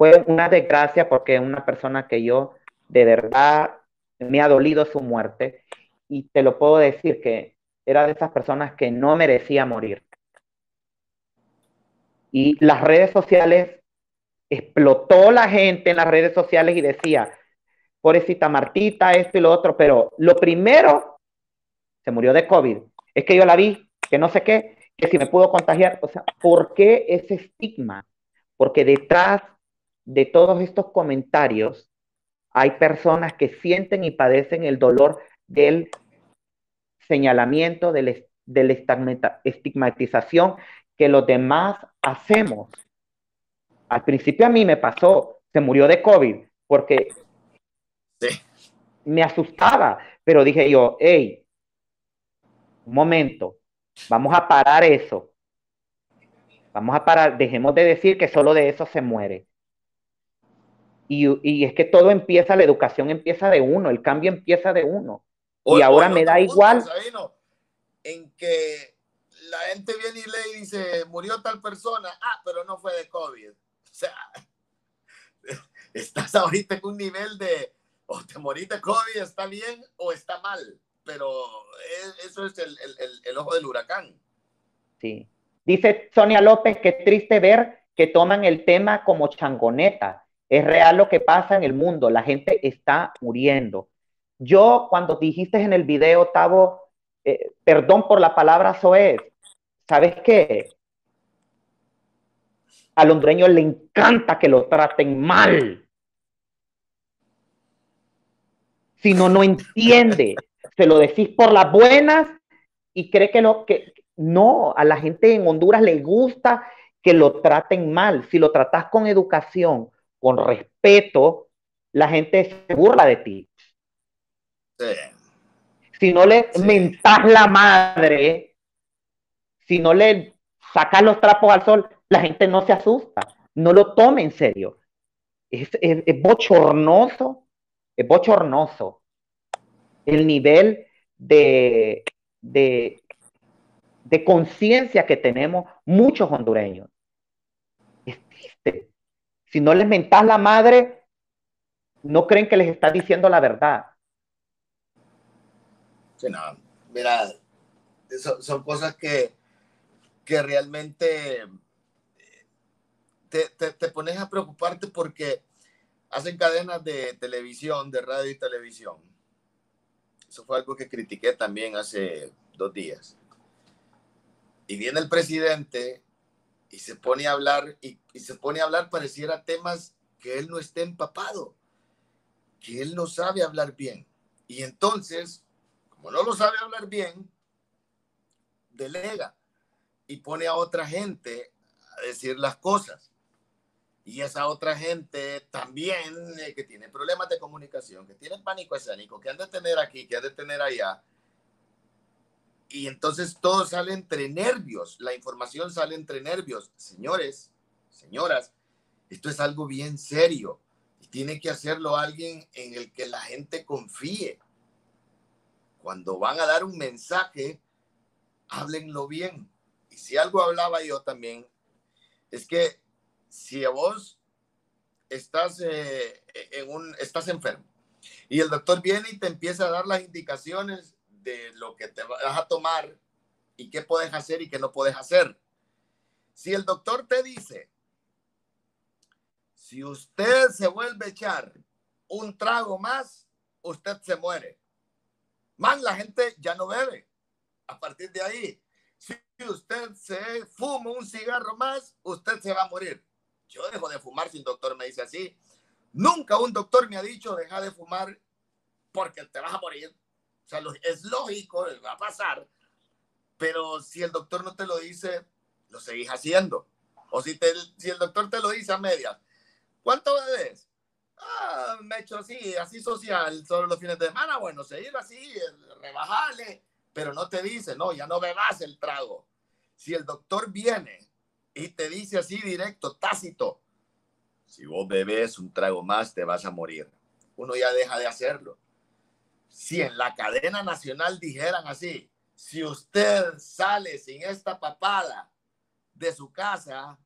fue una desgracia porque una persona que yo de verdad me ha dolido su muerte y te lo puedo decir que era de esas personas que no merecía morir. Y las redes sociales, explotó la gente en las redes sociales y decía, pobrecita Martita, esto y lo otro, pero lo primero, se murió de COVID. Es que yo la vi, que no sé qué, que si me pudo contagiar. O sea, ¿por qué ese estigma? Porque detrás de todos estos comentarios hay personas que sienten y padecen el dolor del señalamiento, de la estigmatización que los demás hacemos. Al principio a mí me pasó, se murió de COVID, porque me asustaba, pero dije yo, hey, un momento, vamos a parar eso. Vamos a parar, dejemos de decir que solo de eso se muere. Y, es que todo empieza, la educación empieza de uno, el cambio empieza de uno. y ahora me da igual. en que la gente viene y le dice, murió tal persona, ah, pero no fue de COVID. O sea, estás ahorita en un nivel de, o te moriste COVID, está bien o está mal, pero eso es el, el, el, ojo del huracán. Sí. Dice Sonia López que es triste ver que toman el tema como changoneta. Es real lo que pasa en el mundo. La gente está muriendo. Yo, cuando dijiste en el video, Tavo, eh, perdón por la palabra soez, ¿sabes qué? Al hondureño le encanta que lo traten mal. Si no, no entiende. Se lo decís por las buenas y cree que lo que no, a la gente en Honduras le gusta que lo traten mal. Si lo tratas con educación, con respeto, la gente se burla de ti. Si no le mentas la madre, si no le sacas los trapos al sol, la gente no se asusta, no lo tome en serio. Es, bochornoso, es bochornoso el nivel de, de, de conciencia que tenemos muchos hondureños. Si no les mentas la madre, no creen que les está diciendo la verdad. Sí, no. Mira, son, cosas que, que realmente te, te, te, pones a preocuparte porque hacen cadenas de televisión, de radio y televisión. Eso fue algo que critiqué también hace dos días y viene el presidente y se pone a hablar y, se pone a hablar pareciera temas que él no esté empapado, que él no sabe hablar bien. Y entonces, como no lo sabe hablar bien, delega y pone a otra gente a decir las cosas. Y esa otra gente también eh, que tiene problemas de comunicación, que tiene pánico escénico, que han de tener aquí, que han de tener allá, y entonces todo sale entre nervios, la información sale entre nervios. Señores, señoras, esto es algo bien serio y tiene que hacerlo alguien en el que la gente confíe. Cuando van a dar un mensaje, háblenlo bien. Y si algo hablaba yo también, es que si a vos estás, eh, en un, estás enfermo y el doctor viene y te empieza a dar las indicaciones de lo que te vas a tomar y qué puedes hacer y qué no puedes hacer. Si el doctor te dice, si usted se vuelve a echar un trago más, usted se muere. Man, la gente ya no bebe. A partir de ahí, si usted se fuma un cigarro más, usted se va a morir. Yo dejo de fumar si un doctor me dice así. Nunca un doctor me ha dicho deja de fumar porque te vas a morir. O sea, es lógico, va a pasar, pero si el doctor no te lo dice, lo seguís haciendo. O si, el doctor te lo dice a medias, ¿cuánto bebes? Ah, me echo así, así social, solo los fines de semana, bueno, seguir así, rebajarle, pero no te dice, no, ya no bebas el trago. Si el doctor viene y te dice así directo, tácito, si vos bebes un trago más, te vas a morir. Uno ya deja de hacerlo si en la cadena nacional dijeran así, si usted sale sin esta papada de su casa,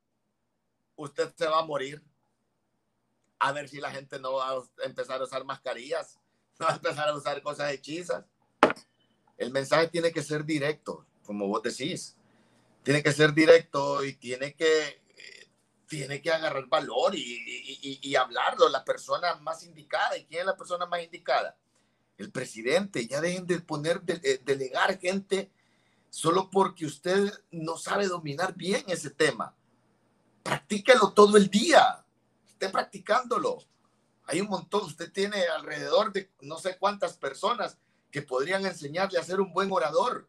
usted se va a morir. A ver si la gente no va a empezar a usar mascarillas, no va a empezar a usar cosas hechizas. El mensaje tiene que ser directo, como vos decís. Tiene que ser directo y tiene que, tiene que agarrar valor y, y, y hablarlo la persona más indicada. ¿Y quién es la persona más indicada? El presidente, ya dejen de poner, de, eh, delegar gente solo porque usted no sabe dominar bien ese tema. Practíquelo todo el día, esté practicándolo. Hay un montón, usted tiene alrededor de no sé cuántas personas que podrían enseñarle a ser un buen orador.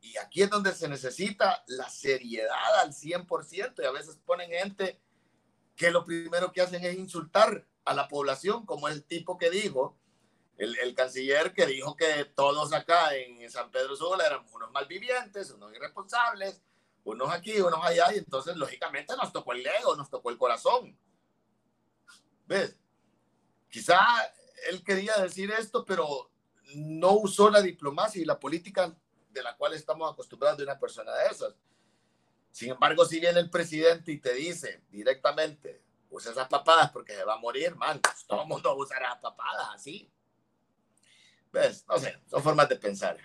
Y aquí es donde se necesita la seriedad al 100% y a veces ponen gente que lo primero que hacen es insultar a la población, como el tipo que dijo el, canciller que dijo que todos acá en San Pedro Sula éramos unos malvivientes, unos irresponsables, unos aquí, unos allá, y entonces lógicamente nos tocó el ego, nos tocó el corazón. ¿Ves? Quizá él quería decir esto, pero no usó la diplomacia y la política de la cual estamos acostumbrados de una persona de esas. Sin embargo, si viene el presidente y te dice directamente, usa esas papadas porque se va a morir, man, todo el mundo usará papadas así. No sé, son formas de pensar.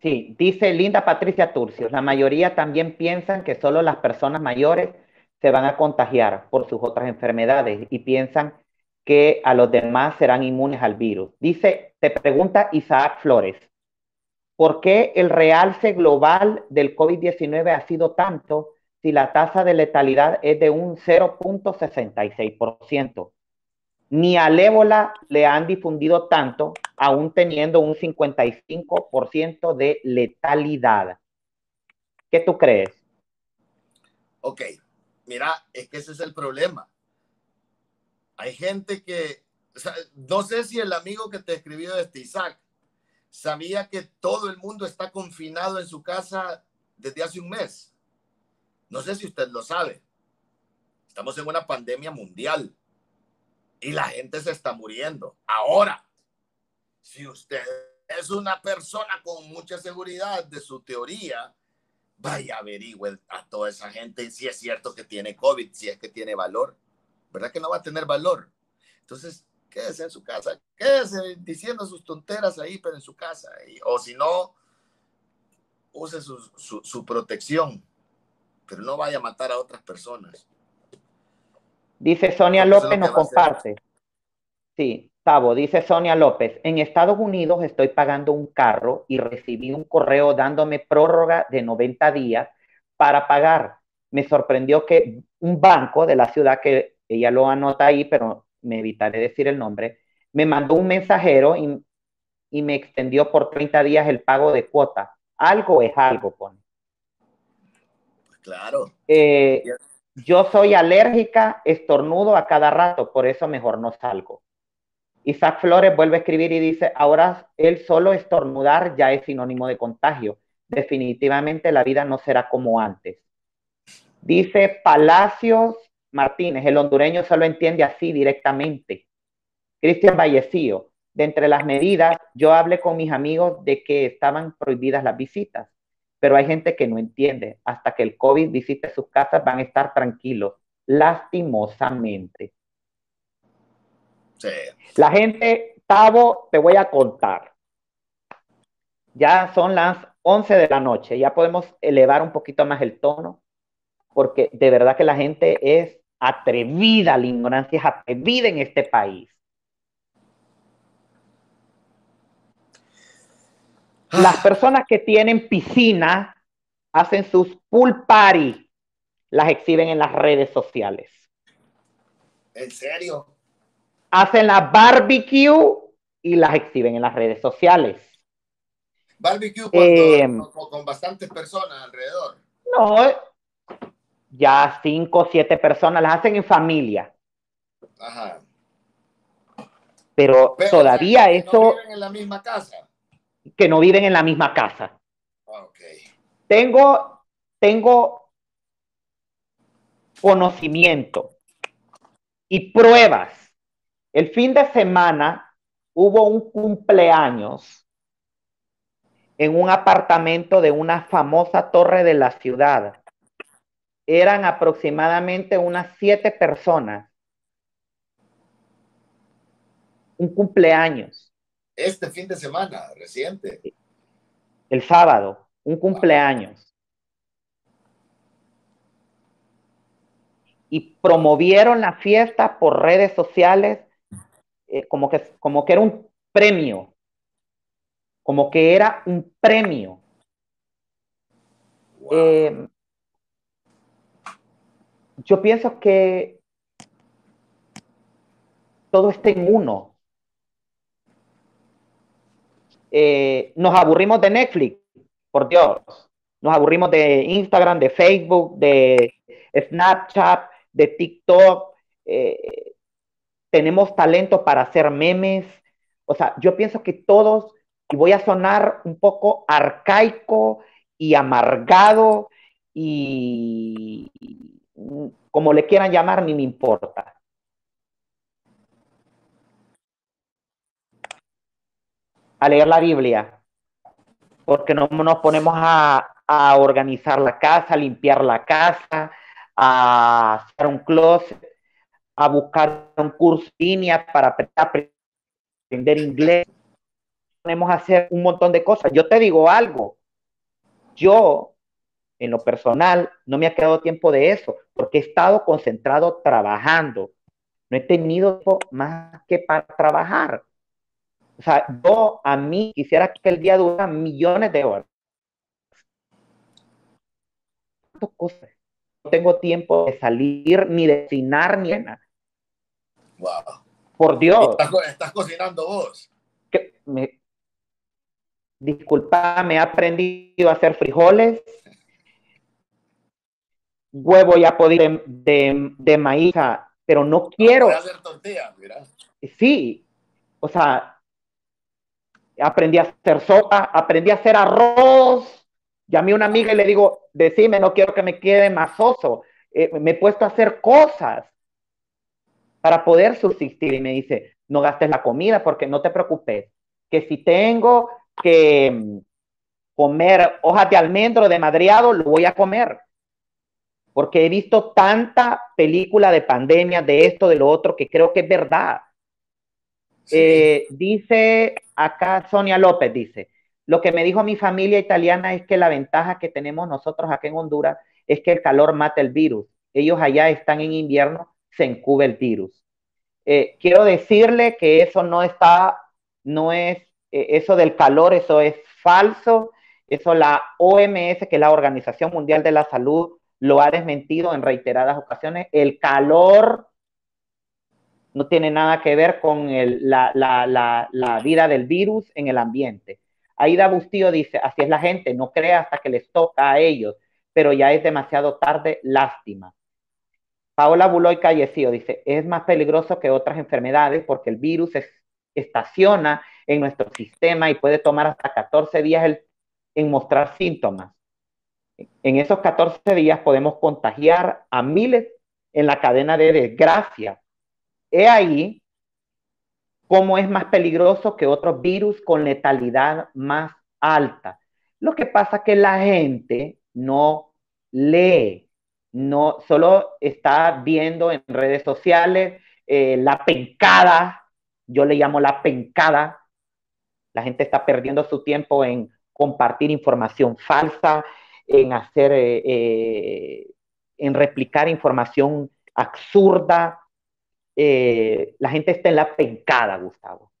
Sí, dice Linda Patricia Turcios, la mayoría también piensan que solo las personas mayores se van a contagiar por sus otras enfermedades y piensan que a los demás serán inmunes al virus. Dice, te pregunta Isaac Flores, ¿por qué el realce global del COVID-19 ha sido tanto si la tasa de letalidad es de un 0.66%? Ni al ébola le han difundido tanto, aún teniendo un 55% de letalidad. ¿Qué tú crees? Ok, mira, es que ese es el problema. Hay gente que, no sé si el amigo que te escribió este Isaac sabía que todo el mundo está confinado en su casa desde hace un mes. No sé si usted lo sabe. Estamos en una pandemia mundial y la gente se está muriendo. Ahora, si usted es una persona con mucha seguridad de su teoría, vaya averigüe a toda esa gente si es cierto que tiene COVID, si es que tiene valor. ¿Verdad que no va a tener valor? Entonces, quédese en su casa, quédese diciendo sus tonteras ahí, pero en su casa. o si no, use su protección, pero no vaya a matar a otras personas. Dice Sonia López, nos comparte. Sí, Tavo, dice Sonia López, en Estados Unidos estoy pagando un carro y recibí un correo dándome prórroga de 90 días para pagar. Me sorprendió que un banco de la ciudad, que ella lo anota ahí, pero me evitaré decir el nombre, me mandó un mensajero y, y me extendió por 30 días el pago de cuota. Algo es algo, pone. Claro. Eh, yo soy alérgica, estornudo a cada rato, por eso mejor no salgo. Isaac Flores vuelve a escribir y dice, ahora él solo estornudar ya es sinónimo de contagio. Definitivamente la vida no será como antes. Dice Palacios Martínez, el hondureño solo entiende así directamente. Cristian Vallecillo, de entre las medidas, yo hablé con mis amigos de que estaban prohibidas las visitas pero hay gente que no entiende. Hasta que el COVID visite sus casas van a estar tranquilos, lastimosamente. Sí. La gente, Tavo, te voy a contar. Ya son las 11 de la noche, ya podemos elevar un poquito más el tono, porque de verdad que la gente es atrevida, la ignorancia es atrevida en este país. Las personas que tienen piscina hacen sus pool party, las exhiben en las redes sociales. ¿En serio? Hacen la barbecue y las exhiben en las redes sociales. Barbecue eh, con, bastantes personas alrededor. No, ya cinco o siete personas las hacen en familia. Ajá. Pero, todavía eso. en la misma casa que no viven en la misma casa. Okay. Tengo, tengo conocimiento y pruebas. El fin de semana hubo un cumpleaños en un apartamento de una famosa torre de la ciudad. Eran aproximadamente unas siete personas. Un cumpleaños este fin de semana, reciente. El sábado, un cumpleaños. Y promovieron la fiesta por redes sociales eh, como, que, como que era un premio. Como que era un premio. Eh, yo pienso que todo está en uno. Eh, nos aburrimos de Netflix, por Dios. Nos aburrimos de Instagram, de Facebook, de Snapchat, de TikTok. Eh, tenemos talento para hacer memes. O sea, yo pienso que todos, y voy a sonar un poco arcaico y amargado y como le quieran llamar, ni me importa. A leer la Biblia, porque no nos ponemos a, organizar la casa, a limpiar la casa, a hacer un closet, a buscar un curso en línea para aprender inglés. ponemos a hacer un montón de cosas. Yo te digo algo, yo en lo personal no me ha quedado tiempo de eso, porque he estado concentrado trabajando. No he tenido más que para trabajar. O sea, yo a mí quisiera que el día dura millones de horas. Cosas. No tengo tiempo de salir, ni de cocinar, ni nada. Wow. Por Dios. Estás, cocinando vos. me, disculpa, me he aprendido a hacer frijoles, huevo ya podía de, de, maíz, pero no quiero. hacer tortillas, mira. Sí, o sea, aprendí a hacer sopa, aprendí a hacer arroz. Llamé a una amiga y le digo, decime, no quiero que me quede masoso. Eh, me he puesto a hacer cosas para poder subsistir. Y me dice, no gastes la comida porque no te preocupes, que si tengo que mm, comer hojas de almendro de madreado, lo voy a comer. Porque he visto tanta película de pandemia, de esto, de lo otro, que creo que es verdad. Eh, dice acá Sonia López, dice, lo que me dijo mi familia italiana es que la ventaja que tenemos nosotros aquí en Honduras es que el calor mata el virus. Ellos allá están en invierno, se encubre el virus. Eh, quiero decirle que eso no está, no es, eh, eso del calor, eso es falso. Eso la OMS, que es la Organización Mundial de la Salud, lo ha desmentido en reiteradas ocasiones. El calor no tiene nada que ver con la, vida del virus en el ambiente. Aida Bustillo dice, así es la gente, no crea hasta que les toca a ellos, pero ya es demasiado tarde, lástima. Paola Buloy Callecillo dice, es más peligroso que otras enfermedades porque el virus estaciona en nuestro sistema y puede tomar hasta 14 días en mostrar síntomas. En esos 14 días podemos contagiar a miles en la cadena de desgracia He ahí cómo es más peligroso que otros virus con letalidad más alta. Lo que pasa es que la gente no lee, no solo está viendo en redes sociales eh, la pencada, yo le llamo la pencada. La gente está perdiendo su tiempo en compartir información falsa, en hacer, eh, eh, en replicar información absurda, eh, la gente está en la pencada, Gustavo.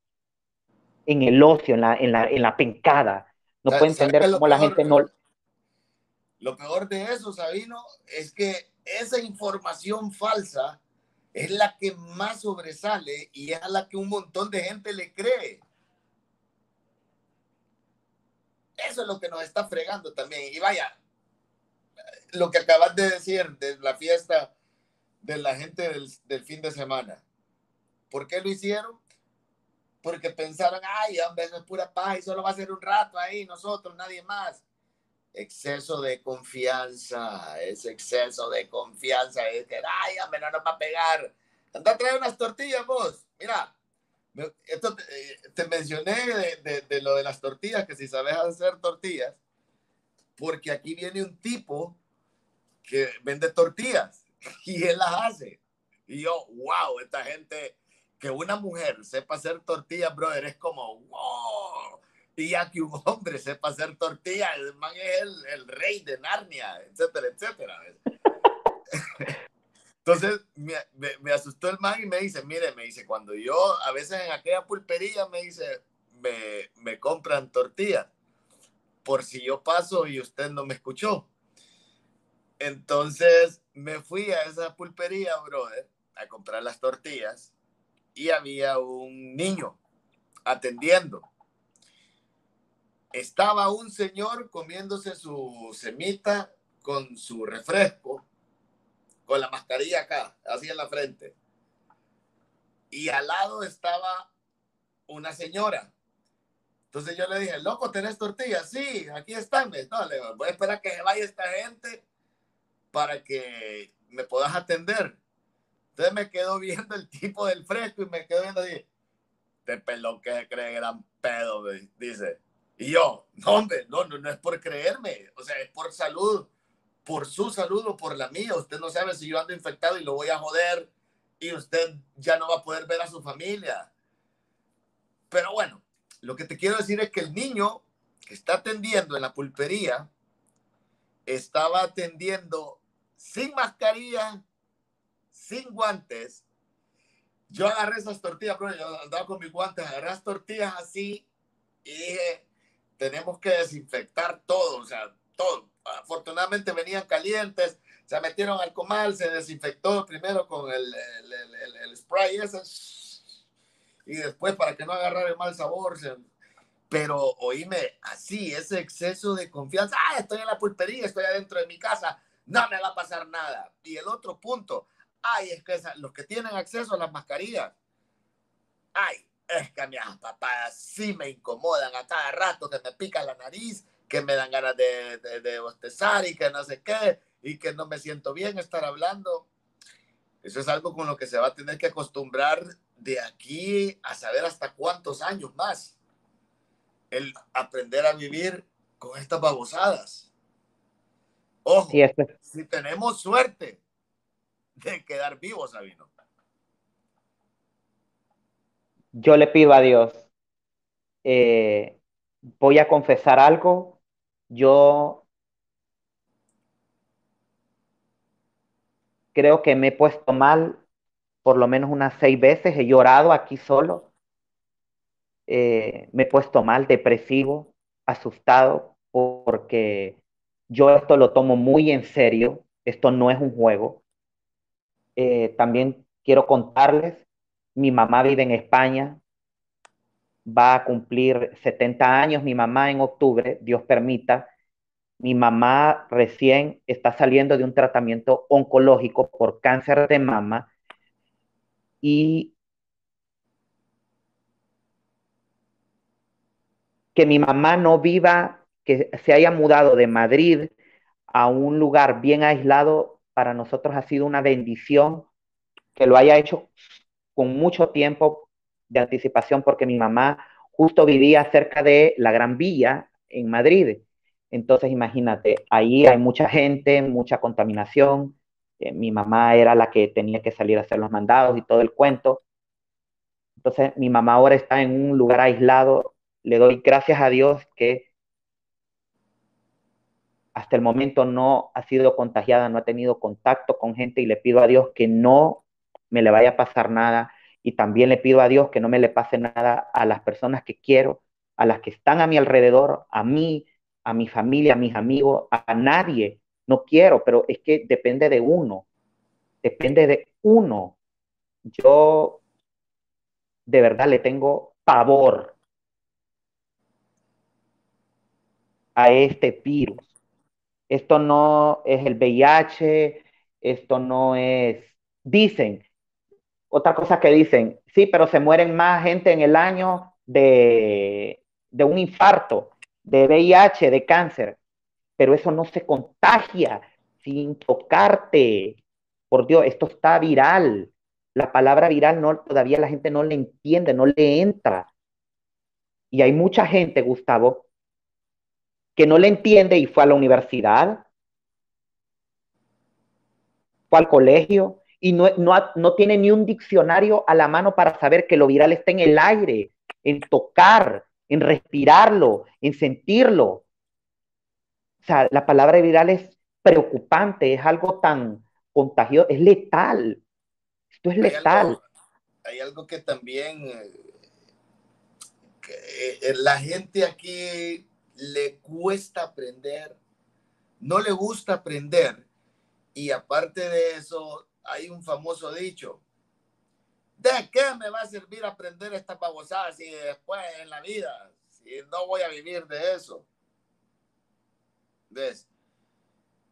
En el ocio, en la, en la, en la pencada. No puede entender cómo la gente no. Lo peor de eso, Sabino, es que esa información falsa es la que más sobresale y es a la que un montón de gente le cree. Eso es lo que nos está fregando también. Y vaya, lo que acabas de decir de la fiesta de la gente del, fin de semana. ¿Por qué lo hicieron? Porque pensaron, ay, hombre, eso es pura paz y solo va a ser un rato ahí, nosotros, nadie más. Exceso de confianza, es exceso de confianza. Es que, ay, hombre, no nos va a pegar. Anda a traer unas tortillas, vos. Mira, esto te, mencioné de, de, lo de las tortillas, que si sabes hacer tortillas, porque aquí viene un tipo que vende tortillas y él las hace. Y yo, wow, esta gente, que una mujer sepa hacer tortillas, brother, es como, wow. Y ya que un hombre sepa hacer tortillas, el man es el, rey de Narnia, etcétera, etcétera. Entonces me, me, asustó el man y me dice, mire, me dice, cuando yo a veces en aquella pulpería me dice, me, me compran tortillas, por si yo paso y usted no me escuchó. Entonces me fui a esa pulpería, brother, a comprar las tortillas y había un niño atendiendo. Estaba un señor comiéndose su semita con su refresco, con la mascarilla acá, así en la frente. Y al lado estaba una señora. Entonces yo le dije, loco, ¿tenés tortillas? Sí, aquí están. No, le voy a esperar que se vaya esta gente para que me puedas atender. Entonces me quedo viendo el tipo del fresco y me quedo viendo así, este pelón que se cree gran pedo, dice. Y yo, no, hombre, no, no, no es por creerme, o sea, es por salud, por su salud o por la mía. Usted no sabe si yo ando infectado y lo voy a joder y usted ya no va a poder ver a su familia. Pero bueno, Lo que te quiero decir es que el niño que está atendiendo en la pulpería estaba atendiendo sin mascarilla, sin guantes. Yo agarré esas tortillas, bro, yo andaba con mis guantes, agarré las tortillas así y dije, tenemos que desinfectar todo, o sea, todo. Afortunadamente venían calientes, se metieron al comal, se desinfectó primero con el, el, el, spray ese y después para que no agarrara el mal sabor. pero oíme, así, ese exceso de confianza, ah, estoy en la pulpería, estoy adentro de mi casa, no me va a pasar nada. Y el otro punto, ay, es que los que tienen acceso a las mascarillas, ay, es que a mis papás sí me incomodan a cada rato, que me pica la nariz, que me dan ganas de, de, de bostezar y que no sé qué, y que no me siento bien estar hablando. Eso es algo con lo que se va a tener que acostumbrar de aquí a saber hasta cuántos años más. El aprender a vivir con estas babosadas. Ojo, si tenemos suerte de quedar vivos, Sabino. Yo le pido a Dios, eh, voy a confesar algo, yo creo que me he puesto mal por lo menos unas seis veces, he llorado aquí solo, eh, me he puesto mal, depresivo, asustado, porque yo esto lo tomo muy en serio, esto no es un juego. Eh, también quiero contarles, mi mamá vive en España, va a cumplir 70 años, mi mamá en octubre, Dios permita. Mi mamá recién está saliendo de un tratamiento oncológico por cáncer de mama y que mi mamá no viva que se haya mudado de Madrid a un lugar bien aislado, para nosotros ha sido una bendición que lo haya hecho con mucho tiempo de anticipación, porque mi mamá justo vivía cerca de la Gran Villa en Madrid. Entonces, imagínate, ahí hay mucha gente, mucha contaminación. Eh, mi mamá era la que tenía que salir a hacer los mandados y todo el cuento. Entonces, mi mamá ahora está en un lugar aislado. Le doy gracias a Dios que hasta el momento no ha sido contagiada, no ha tenido contacto con gente y le pido a Dios que no me le vaya a pasar nada y también le pido a Dios que no me le pase nada a las personas que quiero, a las que están a mi alrededor, a mí, a mi familia, a mis amigos, a nadie. No quiero, pero es que depende de uno, depende de uno. Yo de verdad le tengo pavor a este virus esto no es el VIH, esto no es, dicen, otra cosa que dicen, sí, pero se mueren más gente en el año de, de un infarto, de VIH, de cáncer, pero eso no se contagia sin tocarte. Por Dios, esto está viral. La palabra viral no, todavía la gente no le entiende, no le entra. Y hay mucha gente, Gustavo, que no le entiende y fue a la universidad, fue al colegio y no, no, tiene ni un diccionario a la mano para saber que lo viral está en el aire, en tocar, en respirarlo, en sentirlo. O sea, la palabra viral es preocupante, es algo tan contagioso, es letal. Esto es letal. hay algo que también que eh, la gente aquí le cuesta aprender, no le gusta aprender. Y aparte de eso, hay un famoso dicho. ¿De qué me va a servir aprender esta babosada si después en la vida, si no voy a vivir de eso? ¿Ves?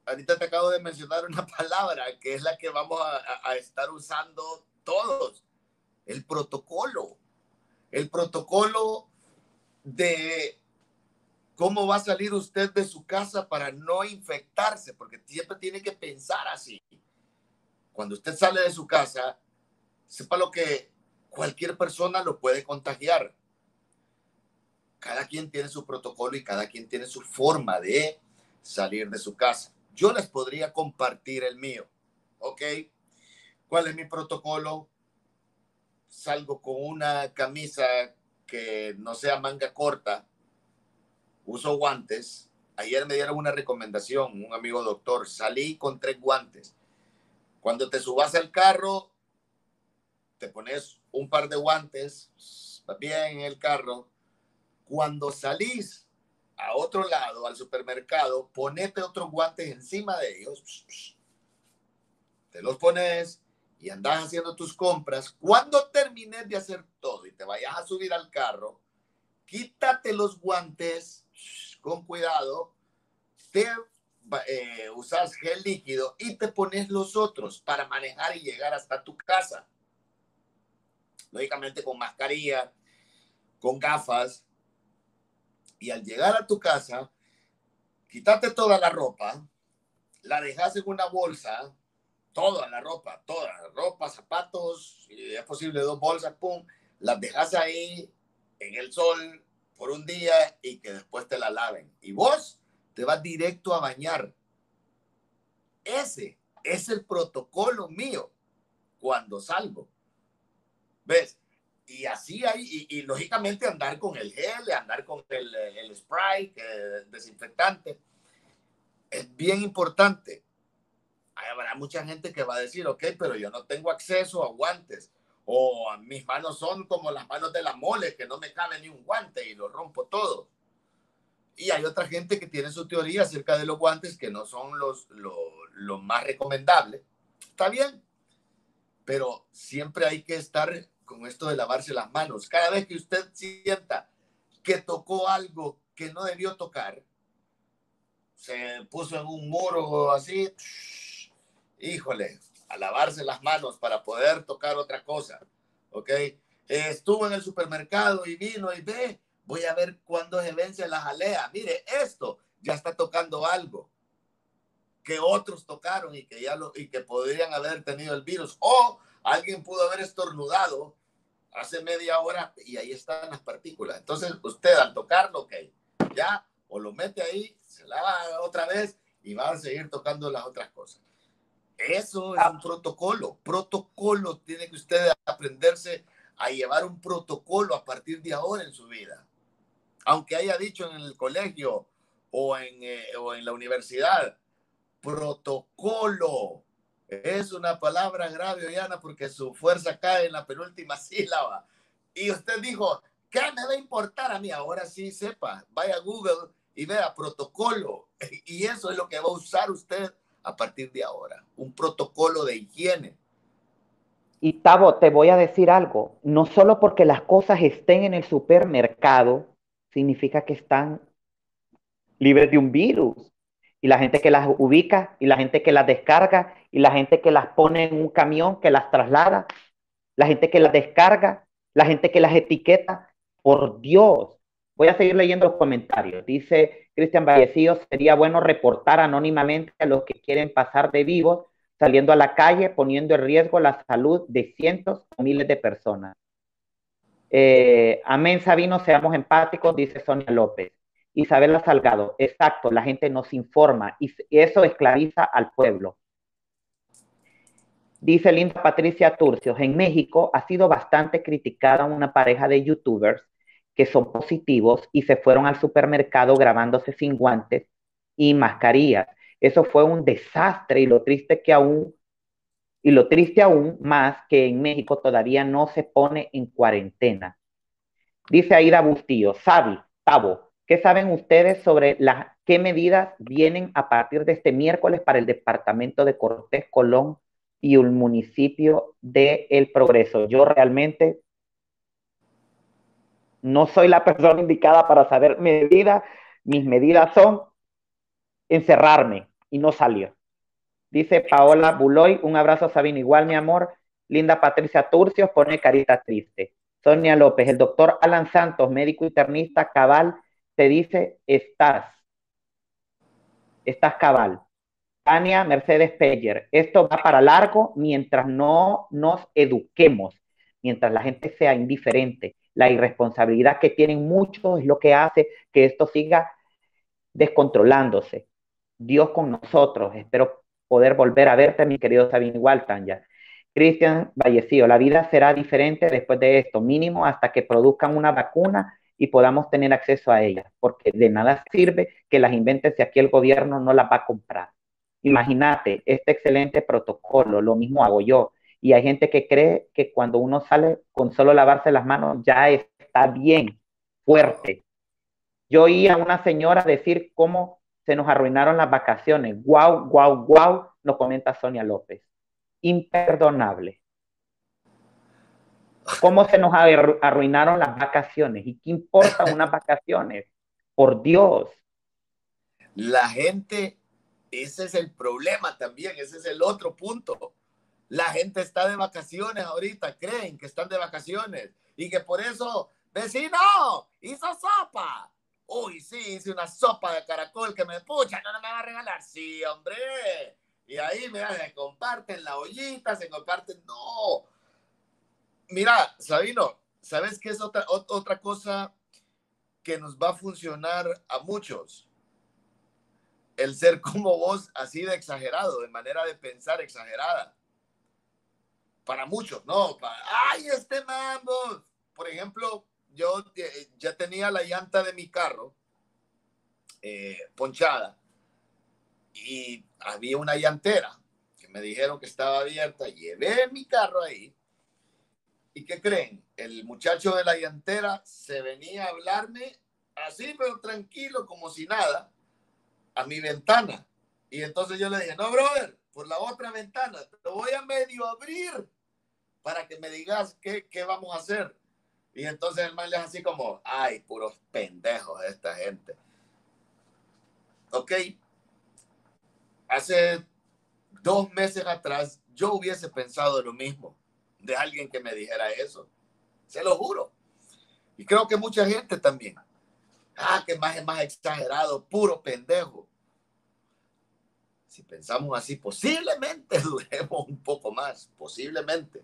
Ahorita te acabo de mencionar una palabra que es la que vamos a, a estar usando todos. El protocolo. El protocolo de ¿Cómo va a salir usted de su casa para no infectarse? Porque siempre tiene que pensar así. Cuando usted sale de su casa, sepa lo que cualquier persona lo puede contagiar. Cada quien tiene su protocolo y cada quien tiene su forma de salir de su casa. Yo les podría compartir el mío. ¿Ok? ¿Cuál es mi protocolo? Salgo con una camisa que no sea manga corta, uso guantes. Ayer me dieron una recomendación, un amigo doctor, salí con tres guantes. Cuando te subas al carro, te pones un par de guantes, va bien en el carro. Cuando salís a otro lado, al supermercado, ponete otros guantes encima de ellos. Te los pones y andas haciendo tus compras. Cuando termines de hacer todo y te vayas a subir al carro, quítate los guantes con cuidado, te eh, usas gel líquido y te pones los otros para manejar y llegar hasta tu casa. Lógicamente con mascarilla, con gafas. Y al llegar a tu casa, quítate toda la ropa, la dejas en una bolsa, toda la ropa, toda la ropa, zapatos, si es posible dos bolsas, pum, las dejas ahí en el sol por un día y que después te la laven. Y vos te vas directo a bañar. Ese es el protocolo mío cuando salgo. ¿Ves? Y así hay, y, lógicamente andar con el gel, andar con el, spray, desinfectante, es bien importante. Habrá mucha gente que va a decir, ok, pero yo no tengo acceso a guantes o mis manos son como las manos de la mole, que no me cabe ni un guante y lo rompo todo. Y hay otra gente que tiene su teoría acerca de los guantes que no son los, los, más recomendables. Está bien, pero siempre hay que estar con esto de lavarse las manos. Cada vez que usted sienta que tocó algo que no debió tocar, se puso en un muro así, híjole, a lavarse las manos para poder tocar otra cosa, ¿ok? estuvo en el supermercado y vino y ve, voy a ver cuándo se vence la jalea. Mire, esto ya está tocando algo que otros tocaron y que ya y que podrían haber tenido el virus o alguien pudo haber estornudado hace media hora y ahí están las partículas. Entonces, usted al tocarlo, ok, ya o lo mete ahí, se lava otra vez y va a seguir tocando las otras cosas. Eso es un protocolo. Protocolo tiene que usted aprenderse a llevar un protocolo a partir de ahora en su vida. Aunque haya dicho en el colegio o en, eh, o en la universidad, protocolo. Es una palabra grave, Oyana, porque su fuerza cae en la penúltima sílaba. Y usted dijo, ¿qué me va a importar a mí? Ahora sí sepa, vaya a Google y vea protocolo. Y eso es lo que va a usar usted a partir de ahora, un protocolo de higiene. Y Tavo, te voy a decir algo, no solo porque las cosas estén en el supermercado, significa que están libres de un virus. Y la gente que las ubica, y la gente que las descarga, y la gente que las pone en un camión, que las traslada, la gente que las descarga, la gente que las etiqueta, por Dios. Voy a seguir leyendo los comentarios. Dice Cristian Vallecillo, sería bueno reportar anónimamente a los que quieren pasar de vivos saliendo a la calle, poniendo en riesgo la salud de cientos o miles de personas. Eh, amén, Sabino, seamos empáticos, dice Sonia López. Isabela Salgado, exacto, la gente nos informa y eso esclaviza al pueblo. Dice Linda Patricia Turcios, en México ha sido bastante criticada una pareja de youtubers que son positivos y se fueron al supermercado grabándose sin guantes y mascarillas. Eso fue un desastre y lo triste que aún y lo triste aún más que en México todavía no se pone en cuarentena. Dice Aida Bustillo, Sabi, Tavo, ¿qué saben ustedes sobre las qué medidas vienen a partir de este miércoles para el departamento de Cortés Colón y el municipio de El Progreso? Yo realmente no soy la persona indicada para saber medidas. Mis medidas son encerrarme y no salir. Dice Paola Buloy, un abrazo Sabino, igual mi amor. Linda Patricia Turcios pone carita triste. Sonia López, el doctor Alan Santos, médico internista cabal, te dice, estás, estás cabal. Tania Mercedes Peyer, esto va para largo mientras no nos eduquemos, mientras la gente sea indiferente, la irresponsabilidad que tienen muchos es lo que hace que esto siga descontrolándose. Dios con nosotros. Espero poder volver a verte, mi querido Sabine igual, Tanya. Cristian Vallecillo, la vida será diferente después de esto, mínimo hasta que produzcan una vacuna y podamos tener acceso a ella, porque de nada sirve que las inventen si aquí el gobierno no las va a comprar. Imagínate, este excelente protocolo, lo mismo hago yo. Y hay gente que cree que cuando uno sale con solo lavarse las manos ya está bien, fuerte. Yo oí a una señora decir cómo se nos arruinaron las vacaciones. Guau, guau, guau, nos comenta Sonia López. Imperdonable. ¿Cómo se nos arruinaron las vacaciones? ¿Y qué importa unas vacaciones? Por Dios. La gente, ese es el problema también, ese es el otro punto. La gente está de vacaciones ahorita, creen que están de vacaciones y que por eso, vecino, hizo sopa. Uy, sí, hice una sopa de caracol que me pucha, no, me va a regalar. Sí, hombre. Y ahí, mira, se comparten la ollita, se comparten. No. Mira, Sabino, ¿sabes qué es otra, otra cosa que nos va a funcionar a muchos? El ser como vos, así de exagerado, de manera de pensar exagerada. Para muchos, ¿no? ¡Ay, este mambo! Por ejemplo, yo eh, ya tenía la llanta de mi carro eh, ponchada y había una llantera que me dijeron que estaba abierta. Llevé mi carro ahí. ¿Y qué creen? El muchacho de la llantera se venía a hablarme así, pero tranquilo, como si nada, a mi ventana. Y entonces yo le dije, no, brother, por la otra ventana, te voy a medio abrir para que me digas qué, qué vamos a hacer. Y entonces el man le es así como, ay, puros pendejos esta gente. Ok. Hace dos meses atrás yo hubiese pensado lo mismo de alguien que me dijera eso. Se lo juro. Y creo que mucha gente también. Ah, que más es más exagerado, puro pendejo. Si pensamos así, posiblemente duremos un poco más, posiblemente.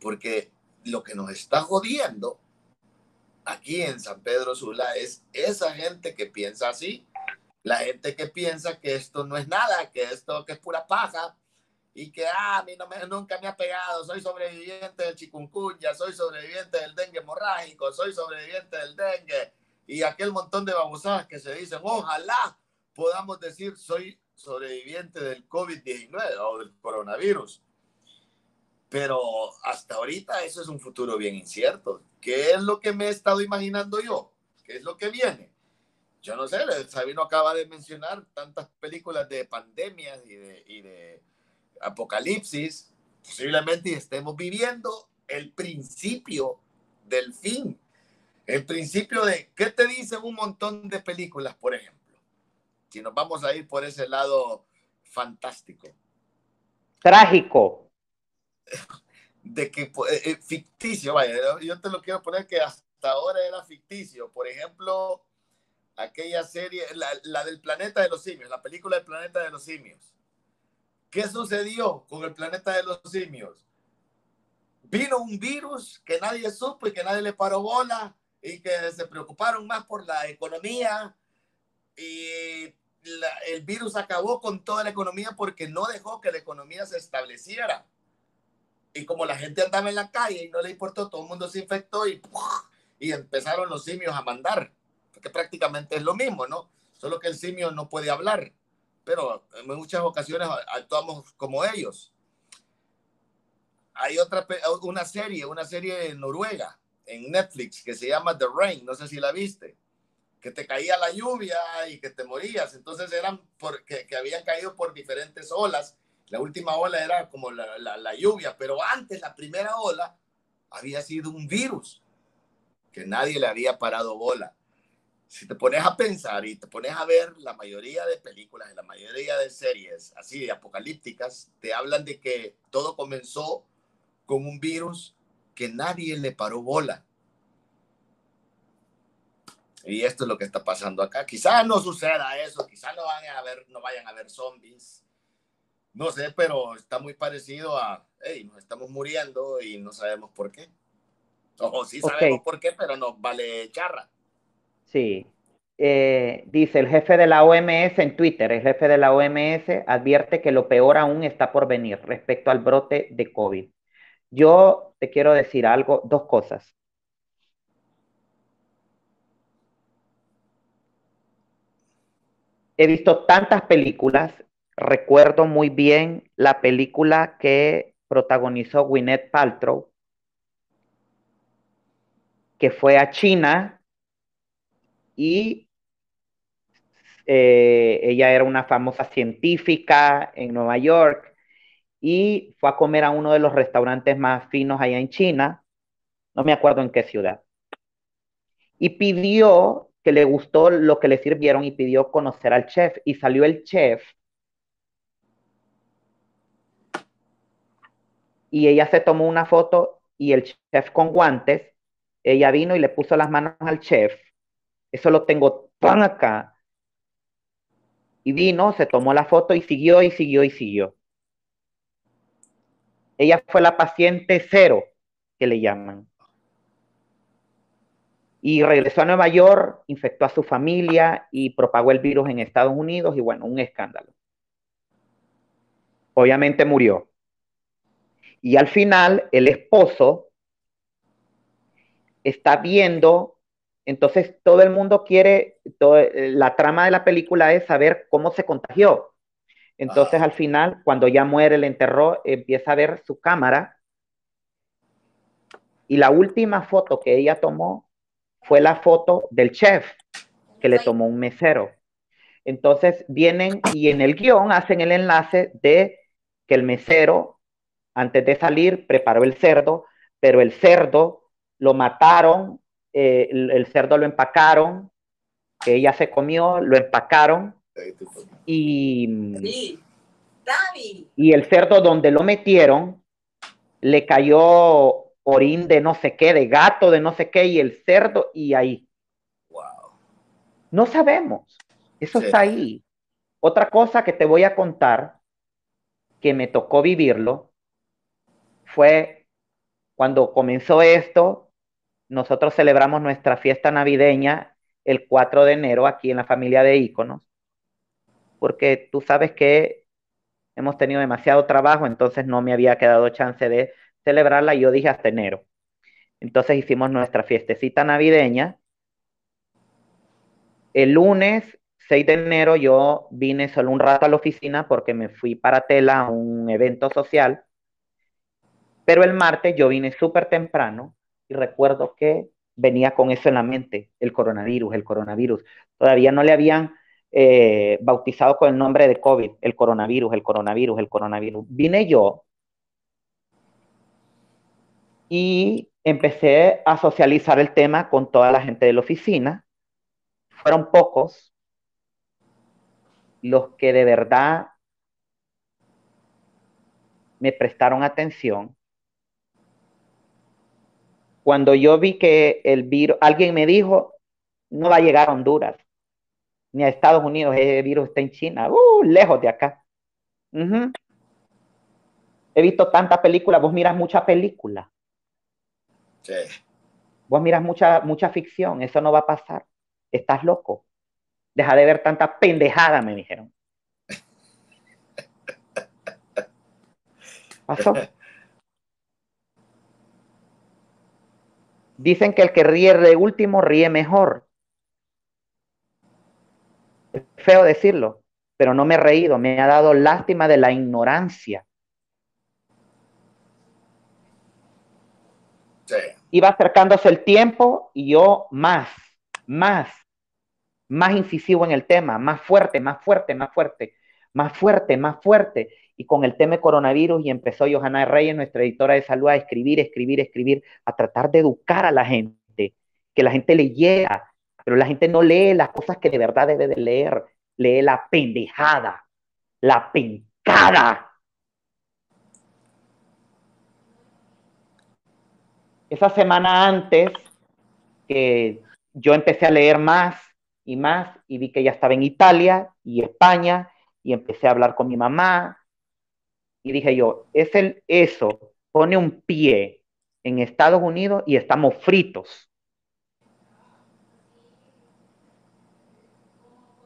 Porque lo que nos está jodiendo aquí en San Pedro Sula es esa gente que piensa así, la gente que piensa que esto no es nada, que esto que es pura paja y que ah, a mí no me, nunca me ha pegado, soy sobreviviente del chikungunya, soy sobreviviente del dengue hemorrágico, soy sobreviviente del dengue y aquel montón de babosadas que se dicen, ojalá podamos decir soy sobreviviente del COVID-19 o del coronavirus. Pero hasta ahorita eso es un futuro bien incierto. ¿Qué es lo que me he estado imaginando yo? ¿Qué es lo que viene? Yo no sé, Sabino acaba de mencionar tantas películas de pandemias y de, y de apocalipsis. Posiblemente estemos viviendo el principio del fin. El principio de, ¿qué te dicen un montón de películas, por ejemplo? Si nos vamos a ir por ese lado fantástico. Trágico de que eh, eh, ficticio, vaya, yo te lo quiero poner que hasta ahora era ficticio. Por ejemplo, aquella serie, la, del planeta de los simios, la película del planeta de los simios. ¿Qué sucedió con el planeta de los simios? Vino un virus que nadie supo y que nadie le paró bola y que se preocuparon más por la economía y el virus acabó con toda la economía porque no dejó que la economía se estableciera. Y como la gente andaba en la calle y no le importó, todo el mundo se infectó y, y empezaron los simios a mandar, que prácticamente es lo mismo, ¿no? Solo que el simio no puede hablar, pero en muchas ocasiones actuamos como ellos. Hay otra, una serie, una serie noruega en Netflix que se llama The Rain, no sé si la viste, que te caía la lluvia y que te morías. Entonces eran porque que habían caído por diferentes olas la última ola era como la, la, lluvia, pero antes, la primera ola, había sido un virus que nadie le había parado bola. Si te pones a pensar y te pones a ver la mayoría de películas, la mayoría de series así apocalípticas, te hablan de que todo comenzó con un virus que nadie le paró bola. Y esto es lo que está pasando acá. Quizás no suceda eso, quizás no, vayan a ver, no vayan a ver zombies, no sé, pero está muy parecido a, hey, nos estamos muriendo y no sabemos por qué. O sí sabemos por qué, pero nos vale charra. Sí. eh, dice el jefe de la OMS en Twitter, el jefe de la OMS advierte que lo peor aún está por venir respecto al brote de COVID. Yo te quiero decir algo, dos cosas. He visto tantas películas, recuerdo muy bien la película que protagonizó Gwyneth Paltrow, que fue a China y eh, ella era una famosa científica en Nueva York y fue a comer a uno de los restaurantes más finos allá en China, no me acuerdo en qué ciudad, y pidió que le gustó lo que le sirvieron y pidió conocer al chef y salió el chef y ella se tomó una foto y el chef con guantes, ella vino y le puso las manos al chef, eso lo tengo tan acá, y vino, se tomó la foto y siguió y siguió y siguió. Ella fue la paciente cero, que le llaman. Y regresó a Nueva York, infectó a su familia y propagó el virus en Estados Unidos y bueno, un escándalo. Obviamente murió. Y al final el esposo está viendo, entonces todo el mundo quiere, la trama de la película es saber cómo se contagió. Entonces al final, cuando ya muere, el enterró, empieza a ver su cámara. Y la última foto que ella tomó fue la foto del chef que le tomó un mesero. Entonces vienen y en el guion hacen el enlace de que el mesero, antes de salir, preparó el cerdo, pero el cerdo lo mataron, eh, el, cerdo lo empacaron, que ella se comió, lo empacaron y, y el cerdo donde lo metieron le cayó orín de no sé qué, de gato de no sé qué, y el cerdo, y ahí. No sabemos. Eso está ahí. Otra cosa que te voy a contar, que me tocó vivirlo, fue cuando comenzó esto, nosotros celebramos nuestra fiesta navideña el 4 de enero aquí en la familia de íconos porque tú sabes que hemos tenido demasiado trabajo, entonces no me había quedado chance de celebrarla y yo dije hasta enero. Entonces hicimos nuestra fiestecita navideña. El lunes 6 de enero yo vine solo un rato a la oficina porque me fui para Tela a un evento social, pero el martes yo vine súper temprano y recuerdo que venía con eso en la mente, el coronavirus, el coronavirus. Todavía no le habían eh, bautizado con el nombre de COVID, el coronavirus, el coronavirus, el coronavirus. Vine yo y empecé a socializar el tema con toda la gente de la oficina. Fueron pocos los que de verdad me prestaron atención. Cuando yo vi que el virus, alguien me dijo, no va a llegar a Honduras ni a Estados Unidos, ese virus está en China, uh, lejos de acá. He visto tantas películas, vos miras mucha película. Sí. Vos miras mucha, mucha ficción, eso no va a pasar. Estás loco. Deja de ver tanta pendejada, me dijeron. Pasó. Dicen que el que ríe de último ríe mejor. Feo decirlo, pero no me he reído, me ha dado lástima de la ignorancia. Iba acercándose el tiempo y yo más, más, más incisivo en el tema, más fuerte, más fuerte, más fuerte, más fuerte, más fuerte. Y con el tema de coronavirus y empezó Johanna Reyes, nuestra editora de salud, a escribir, escribir, escribir, a tratar de educar a la gente, que la gente leyera, pero la gente no lee las cosas que de verdad debe de leer, lee la pendejada, la pencada. Esa semana antes que yo empecé a leer más y más y vi que ya estaba en Italia y España y empecé a hablar con mi mamá y dije yo, es el eso, pone un pie en Estados Unidos y estamos fritos.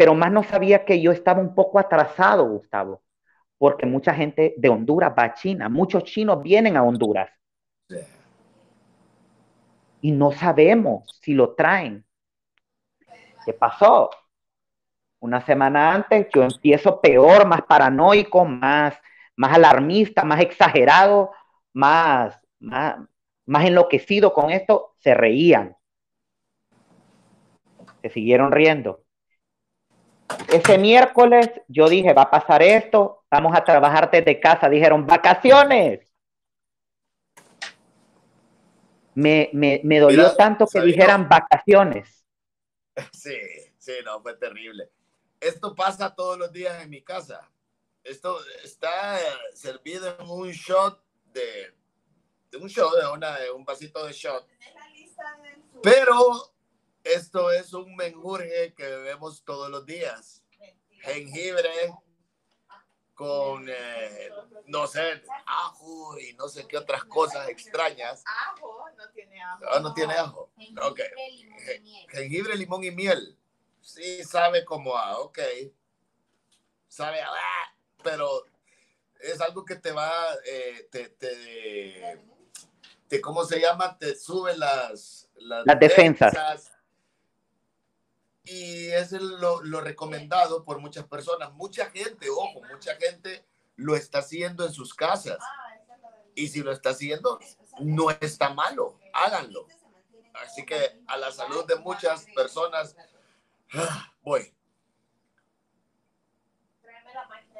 pero más no sabía que yo estaba un poco atrasado, Gustavo, porque mucha gente de Honduras va a China, muchos chinos vienen a Honduras. Y no sabemos si lo traen. ¿Qué pasó? Una semana antes yo empiezo peor, más paranoico, más, más alarmista, más exagerado, más, más, más enloquecido con esto, se reían. Se siguieron riendo. Ese miércoles yo dije, va a pasar esto, vamos a trabajar desde casa. Dijeron, vacaciones. Me, me, dolió tanto que dijeran vacaciones. Sí, sí, no, fue terrible. Esto pasa todos los días en mi casa. Esto está servido en un shot de, de un shot, de, una, de un vasito de shot. Pero esto es un menjurje que bebemos todos los días. Jengibre con, eh, no sé, ajo y no sé qué otras cosas extrañas. Ajo, no tiene ajo. Ah, no tiene ajo. Jengibre, limón y miel. Sí, sabe como a, ok. Sabe a, ah, pero es algo que te va, eh, te, te, te, ¿cómo se llama? Te sube las, las, defensas y es lo, lo, recomendado por muchas personas. Mucha gente, ojo, mucha gente lo está haciendo en sus casas. Y si lo está haciendo, no está malo, háganlo. Así que a la salud de muchas personas, ah, voy.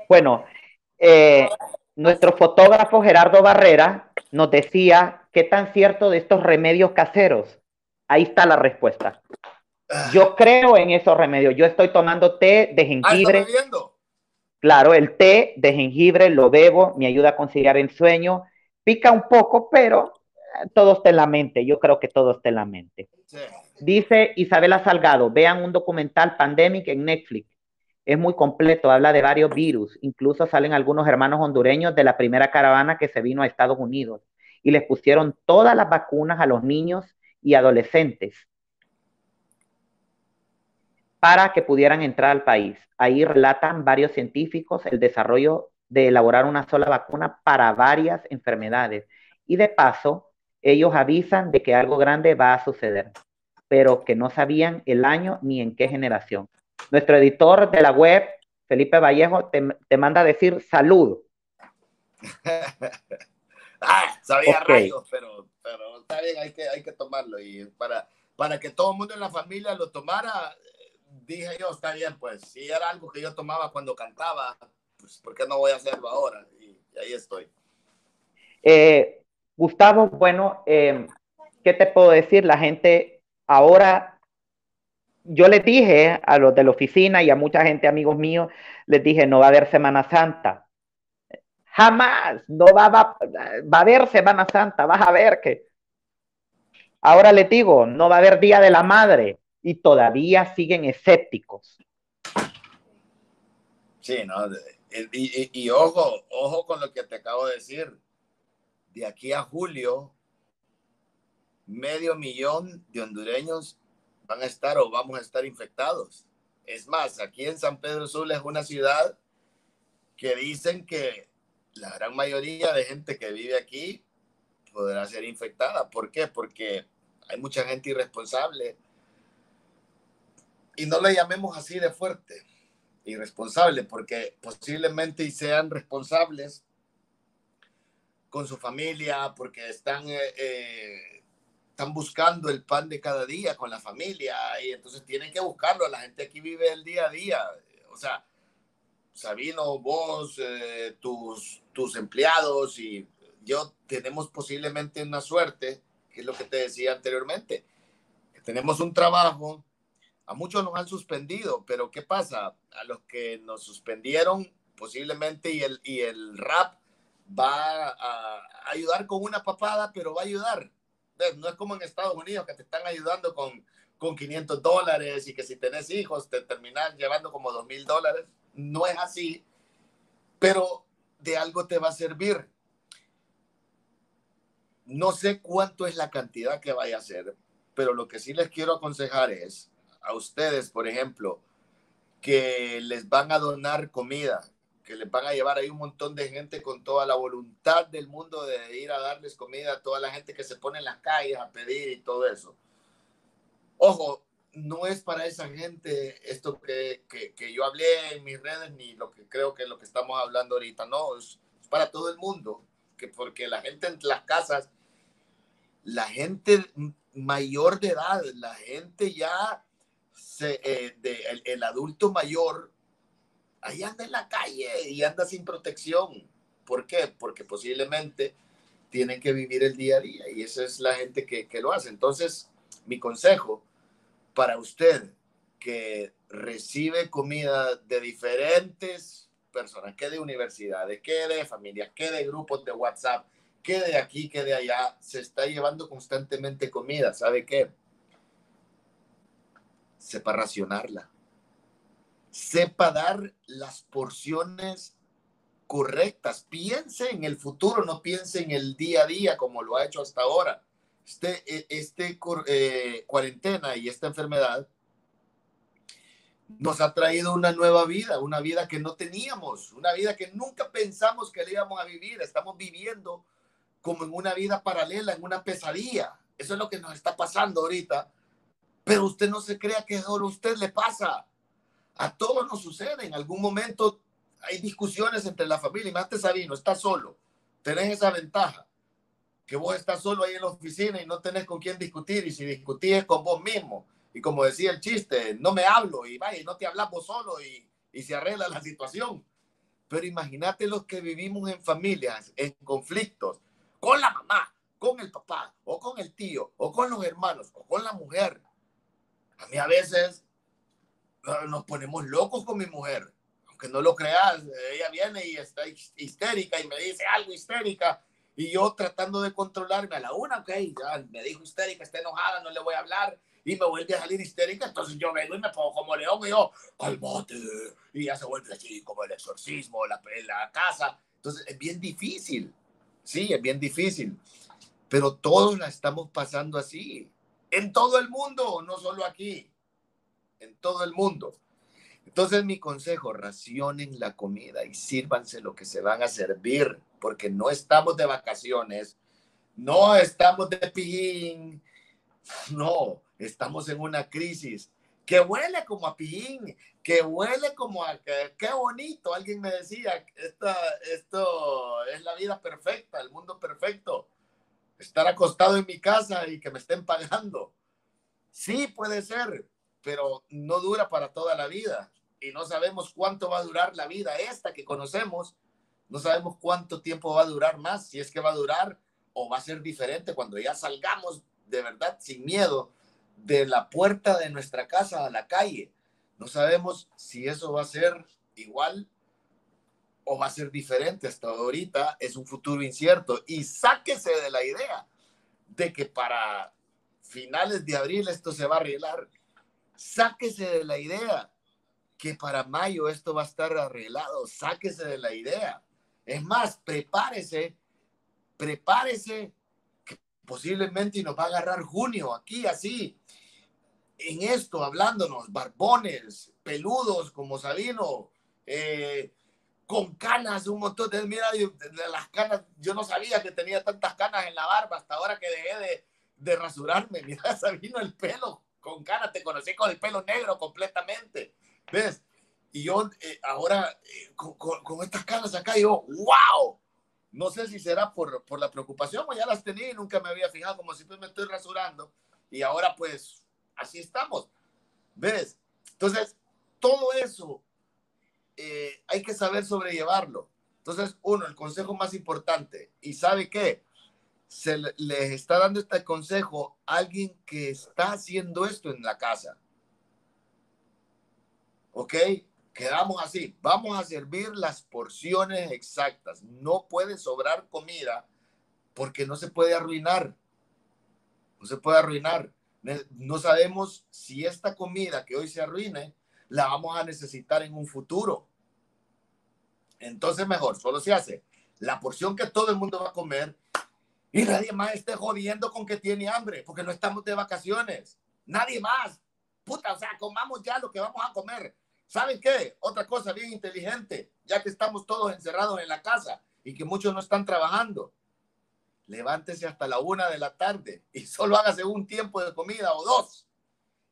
Bueno, eh, nuestro fotógrafo Gerardo Barrera nos decía qué tan cierto de estos remedios caseros. Ahí está la respuesta. Yo creo en esos remedios. Yo estoy tomando té de ah, jengibre. claro, el té de jengibre lo bebo, me ayuda a conciliar el sueño. Pica un poco, pero todo está en la mente. Yo creo que todo está en la mente. Dice Isabela Salgado, vean un documental Pandemic en Netflix. Es muy completo, habla de varios virus. Incluso salen algunos hermanos hondureños de la primera caravana que se vino a Estados Unidos y les pusieron todas las vacunas a los niños y adolescentes para que pudieran entrar al país. Ahí relatan varios científicos el desarrollo de elaborar una sola vacuna para varias enfermedades. Y de paso, ellos avisan de que algo grande va a suceder, pero que no sabían el año ni en qué generación. Nuestro editor de la web, Felipe Vallejo, te, manda a decir salud. ah, sabía rayos, pero, está bien, hay que, hay que tomarlo. Y para, para que todo el mundo en la familia lo tomara, dije yo, está bien, pues si era algo que yo tomaba cuando cantaba, pues ¿por qué no voy a hacerlo ahora? Y, ahí estoy. Eh, Gustavo, bueno, em, ¿qué te puedo decir? La gente ahora, yo les dije a los de la oficina y a mucha gente, amigos míos, les dije, no va a haber Semana Santa. Jamás, no va, va, va a haber Semana Santa, vas a ver que... Ahora les digo, no va a haber Día de la Madre y todavía siguen escépticos. Sí, ¿no? Y, ojo, ojo con lo que te acabo de decir. De aquí a julio, medio millón de hondureños van a estar o vamos a estar infectados. Es más, aquí en San Pedro Sula es una ciudad que dicen que la gran mayoría de gente que vive aquí podrá ser infectada. ¿Por qué? Porque hay mucha gente irresponsable y no le llamemos así de fuerte, irresponsable, porque posiblemente sean responsables con su familia, porque están, eh, eh, están buscando el pan de cada día con la familia, y entonces tienen que buscarlo. La gente aquí vive el día a día. O sea, Sabino, vos, eh, tus, tus empleados y yo tenemos posiblemente una suerte, que es lo que te decía anteriormente, que tenemos un trabajo a muchos nos han suspendido, pero ¿qué pasa? A los que nos suspendieron posiblemente y el, y el rap va a ayudar con una papada, pero va a ayudar. No es como en Estados Unidos que te están ayudando con, con 500 dólares y que si tenés hijos te terminan llevando como 2 mil dólares. No es así, pero de algo te va a servir. No sé cuánto es la cantidad que vaya a ser, pero lo que sí les quiero aconsejar es a ustedes, por ejemplo, que les van a donar comida, que les van a llevar ahí un montón de gente con toda la voluntad del mundo de ir a darles comida a toda la gente que se pone en las calles a pedir y todo eso. Ojo, no es para esa gente esto que, que, yo hablé en mis redes ni lo que creo que es lo que estamos hablando ahorita, no, es, para todo el mundo, que porque la gente en las casas, la gente mayor de edad, la gente ya, se, eh, el, adulto mayor, ahí anda en la calle y anda sin protección. ¿Por qué? Porque posiblemente tienen que vivir el día a día y esa es la gente que, que lo hace. Entonces, mi consejo para usted que recibe comida de diferentes personas, que de universidades, que de familias, que de grupos de WhatsApp, que de aquí, que de allá, se está llevando constantemente comida. ¿Sabe qué? Sepa racionarla. Sepa dar las porciones correctas. Piense en el futuro, no piense en el día a día como lo ha hecho hasta ahora este, e, este eh, cuarentena y esta enfermedad nos ha traído una nueva vida, una vida que no teníamos, una vida que nunca pensamos que le íbamos a vivir. Estamos viviendo como en una vida paralela, en una pesadilla. Eso es lo que nos está pasando ahorita. Pero usted no se crea que solo a usted le pasa. A todos nos sucede. En algún momento hay discusiones entre la familia. Imagínate, Sabino, está solo. Tenés esa ventaja que vos estás solo ahí en la oficina y no tenés con quién discutir, y si discutís es con vos mismo. Y como decía el chiste, no me hablo y vaya, no te hablas vos solo y, y se arregla la situación. Pero imagínate los que vivimos en familias, en conflictos, con la mamá, con el papá, o con el tío, o con los hermanos, o con la mujer. A mí a veces nos ponemos locos con mi mujer. Aunque no lo creas, ella viene y está histérica y me dice algo histérica y yo tratando de controlarme a la una, ok, ya me dijo histérica, está enojada, no le voy a hablar. Y me vuelve a salir histérica, entonces yo vengo y me pongo como león y yo, calmate. Y ya se vuelve así como el exorcismo, la, la casa. Entonces es bien difícil, sí, es bien difícil. Pero todos la estamos pasando así. En todo el mundo, no solo aquí. En todo el mundo. Entonces mi consejo, racionen la comida y sírvanse lo que se van a servir, porque no estamos de vacaciones, no estamos de pijín, no, estamos en una crisis que huele como a pijín, que huele como a qué bonito. Alguien me decía, esta, esto es la vida perfecta, el mundo perfecto. Estar acostado en mi casa y que me estén pagando. Sí, puede ser, pero no dura para toda la vida y no sabemos cuánto va a durar la vida esta que conocemos, no sabemos cuánto tiempo va a durar más, si es que va a durar o va a ser diferente cuando ya salgamos de verdad sin miedo de la puerta de nuestra casa a la calle. No sabemos si eso va a ser igual o va a ser diferente. Hasta ahorita es un futuro incierto y sáquese de la idea de que para finales de abril esto se va a arreglar. Sáquese de la idea que para mayo esto va a estar arreglado. Sáquese de la idea. Es más, prepárese, prepárese, que posiblemente nos va a agarrar junio aquí así, en esto, hablándonos, barbones, peludos como Sabino, eh, con canas, un montón de, mira, de, las canas, yo no sabía que tenía tantas canas en la barba hasta ahora que dejé de, de rasurarme. Mira, Sabino, el pelo con canas, te conocí con el pelo negro completamente. ¿Ves? Y yo eh, ahora eh, con, estas caras acá, yo, wow. No sé si será por, por la preocupación o ya las tenía y nunca me había fijado, como si pues me estoy rasurando. Y ahora pues así estamos. ¿Ves? Entonces, todo eso eh, hay que saber sobrellevarlo. Entonces, uno, el consejo más importante. ¿Y sabe qué? Se les está dando este consejo a alguien que está haciendo esto en la casa. ¿ok? Quedamos así, vamos a servir las porciones exactas. No puede sobrar comida porque no se puede arruinar. No se puede arruinar. No sabemos si esta comida que hoy se arruine la vamos a necesitar en un futuro. Entonces mejor, solo se hace la porción que todo el mundo va a comer y nadie más esté jodiendo con que tiene hambre porque no estamos de vacaciones. Nadie más. Puta, o sea, comamos ya lo que vamos a comer ¿Saben qué? Otra cosa bien inteligente, ya que estamos todos encerrados en la casa y que muchos no están trabajando. Levántese hasta la una de la tarde y solo hágase un tiempo de comida o dos.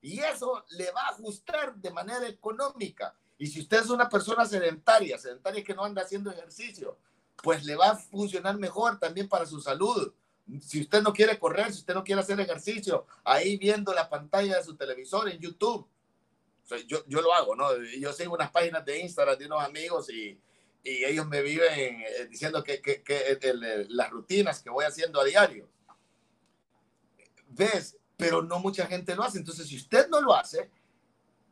Y eso le va a ajustar de manera económica. Y si usted es una persona sedentaria, sedentaria que no anda haciendo ejercicio, pues le va a funcionar mejor también para su salud. Si usted no quiere correr, si usted no quiere hacer ejercicio, ahí viendo la pantalla de su televisor en YouTube, yo, yo lo hago, ¿no? Yo sigo unas páginas de Instagram de unos amigos y, y ellos me viven eh, diciendo que, que, que las rutinas que voy haciendo a diario. ¿Ves? Pero no mucha gente lo hace. Entonces, si usted no lo hace,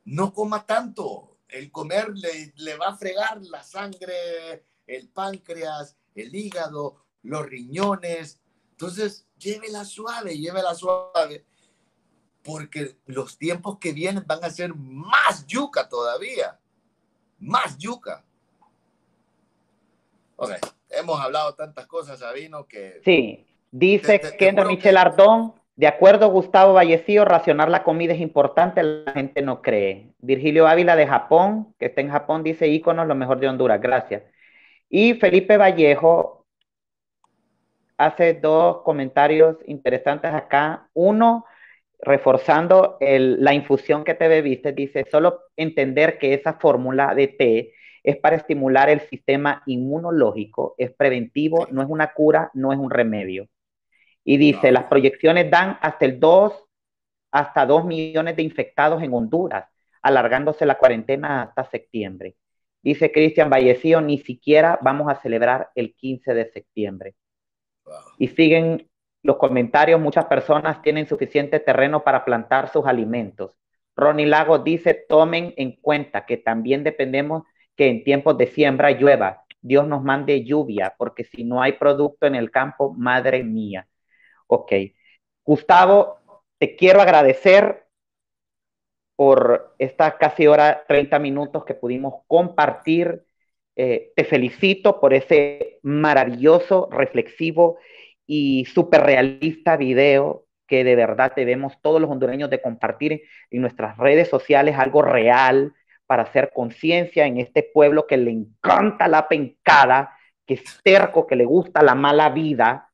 no coma tanto. El comer le, le va a fregar la sangre, el páncreas, el hígado, los riñones. Entonces, llévela suave, llévela suave porque los tiempos que vienen van a ser más yuca todavía, más yuca. Ok, hemos hablado tantas cosas, Sabino, que... Sí, dice Kendra Michel Ardón, de acuerdo Gustavo Vallecillo, racionar la comida es importante, la gente no cree. Virgilio Ávila de Japón, que está en Japón, dice íconos, lo mejor de Honduras, gracias. Y Felipe Vallejo hace dos comentarios interesantes acá. Uno, reforzando la infusión que te bebiste, dice, solo entender que esa fórmula de té es para estimular el sistema inmunológico, es preventivo, no es una cura, no es un remedio. Y dice, las proyecciones dan hasta el 2, hasta 2 millones de infectados en Honduras, alargándose la cuarentena hasta septiembre. Dice Cristian Vallecillo, ni siquiera vamos a celebrar el 15 de septiembre. Y siguen los comentarios, muchas personas tienen suficiente terreno para plantar sus alimentos. Ronnie Lago dice, tomen en cuenta que también dependemos que en tiempos de siembra llueva. Dios nos mande lluvia, porque si no hay producto en el campo, madre mía. Ok. Gustavo, te quiero agradecer por esta casi hora, 30 minutos que pudimos compartir. Eh, te felicito por ese maravilloso, reflexivo y súper realista video que de verdad debemos todos los hondureños de compartir en nuestras redes sociales, algo real para hacer conciencia en este pueblo que le encanta la pencada, que es terco, que le gusta la mala vida.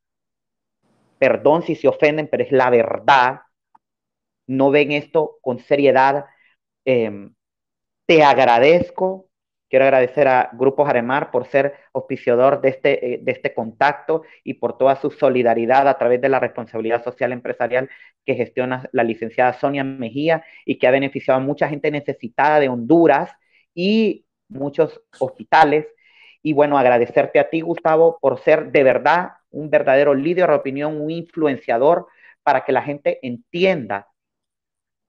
Perdón si se ofenden, pero es la verdad. No ven esto con seriedad. Em, te agradezco Quiero agradecer a Grupo Jaremar por ser auspiciador de este, eh, de este contacto y por toda su solidaridad a través de la responsabilidad social empresarial que gestiona la licenciada Sonia Mejía y que ha beneficiado a mucha gente necesitada de Honduras y muchos hospitales. Y bueno, agradecerte a ti, Gustavo, por ser de verdad un verdadero líder de opinión, un influenciador para que la gente entienda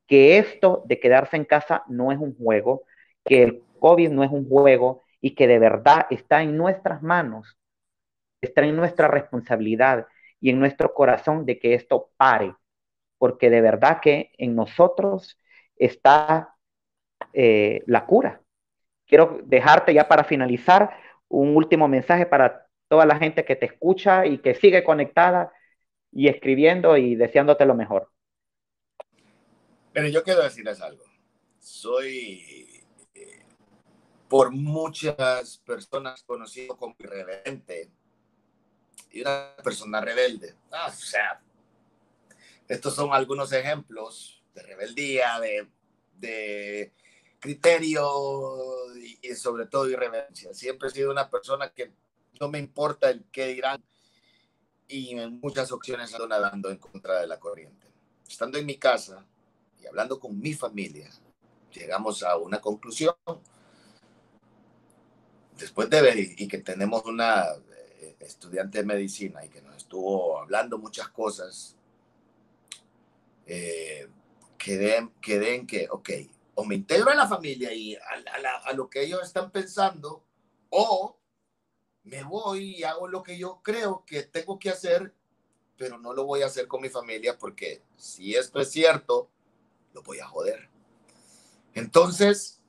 que esto de quedarse en casa no es un juego, que el COVID no es un juego y que de verdad está en nuestras manos, está en nuestra responsabilidad y en nuestro corazón de que esto pare, porque de verdad que en nosotros está eh, la cura. Quiero dejarte ya para finalizar un último mensaje para toda la gente que te escucha y que sigue conectada y escribiendo y deseándote lo mejor. Pero yo quiero decirles algo. Soy por muchas personas conocido como irreverente y una persona rebelde. Ah, o sea, estos son algunos ejemplos de rebeldía, de, de criterio y, y, sobre todo irreverencia. Siempre he sido una persona que no me importa el qué dirán y en muchas ocasiones ando nadando en contra de la corriente. Estando en mi casa hablando con mi familia, llegamos a una conclusión. Después de ver y, que tenemos una eh, estudiante de medicina y que nos estuvo hablando muchas cosas, eh, quedé, en que, ok, o me integro en la familia y a, lo que ellos están pensando, o me voy y hago lo que yo creo que tengo que hacer, pero no lo voy a hacer con mi familia porque si esto es cierto, lo voy a joder. Entonces,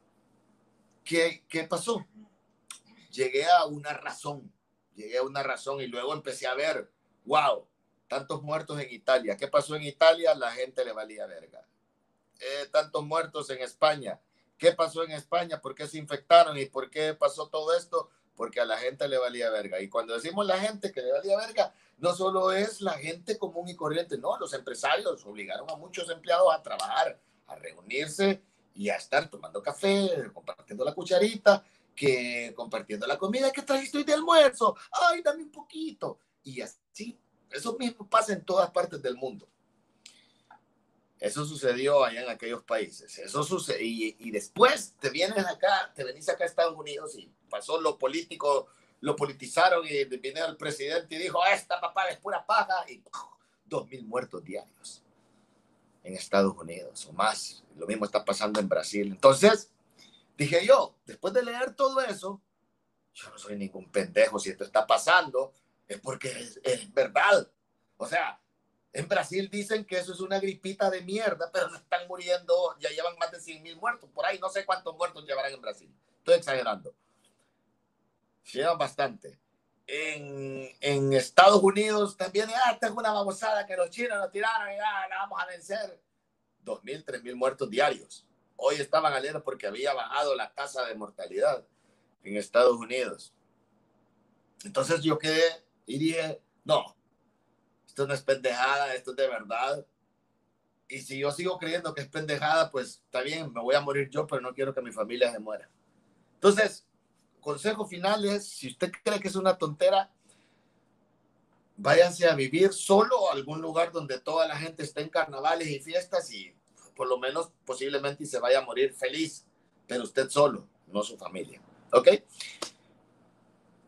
¿qué, qué pasó? llegué a una razón, llegué a una razón y luego empecé a ver, wow, tantos muertos en Italia. ¿Qué pasó en Italia? La gente le valía verga. Eh, tantos muertos en España. ¿Qué pasó en España? ¿Por qué se infectaron? ¿Y por qué pasó todo esto? Porque a la gente le valía verga. Y cuando decimos la gente que le valía verga, no solo es la gente común y corriente, no, los empresarios obligaron a muchos empleados a trabajar, a reunirse y a estar tomando café, compartiendo la cucharita, que compartiendo la comida que trajiste hoy de almuerzo. Ay, dame un poquito. Y así, eso mismo pasa en todas partes del mundo. Eso sucedió allá en aquellos países. Eso sucede. Y, después te vienes acá, te venís acá a Estados Unidos y pasó lo político, lo politizaron y viene el presidente y dijo, esta papá es pura paja y dos mil muertos diarios en Estados Unidos o más. Lo mismo está pasando en Brasil. Entonces, dije yo, después de leer todo eso, yo no soy ningún pendejo. Si esto está pasando, es porque es, es verdad. O sea, en Brasil dicen que eso es una gripita de mierda, pero no están muriendo, ya llevan más de 100 mil muertos por ahí, no sé cuántos muertos llevarán en Brasil. Estoy exagerando. Llevan bastante. En, en, Estados Unidos también, ah, esta es una babosada que los chinos nos tiraron y ah, la vamos a vencer. 2.000, 3.000 muertos diarios. Hoy estaban alerta porque había bajado la tasa de mortalidad en Estados Unidos. Entonces yo quedé y dije, no, esto no es pendejada, esto es de verdad. Y si yo sigo creyendo que es pendejada, pues está bien, me voy a morir yo, pero no quiero que mi familia se muera. Entonces, consejo final es, si usted cree que es una tontera, váyanse a vivir solo a algún lugar donde toda la gente esté en carnavales y fiestas y por lo menos posiblemente se vaya a morir feliz, pero usted solo, no su familia. ¿Ok?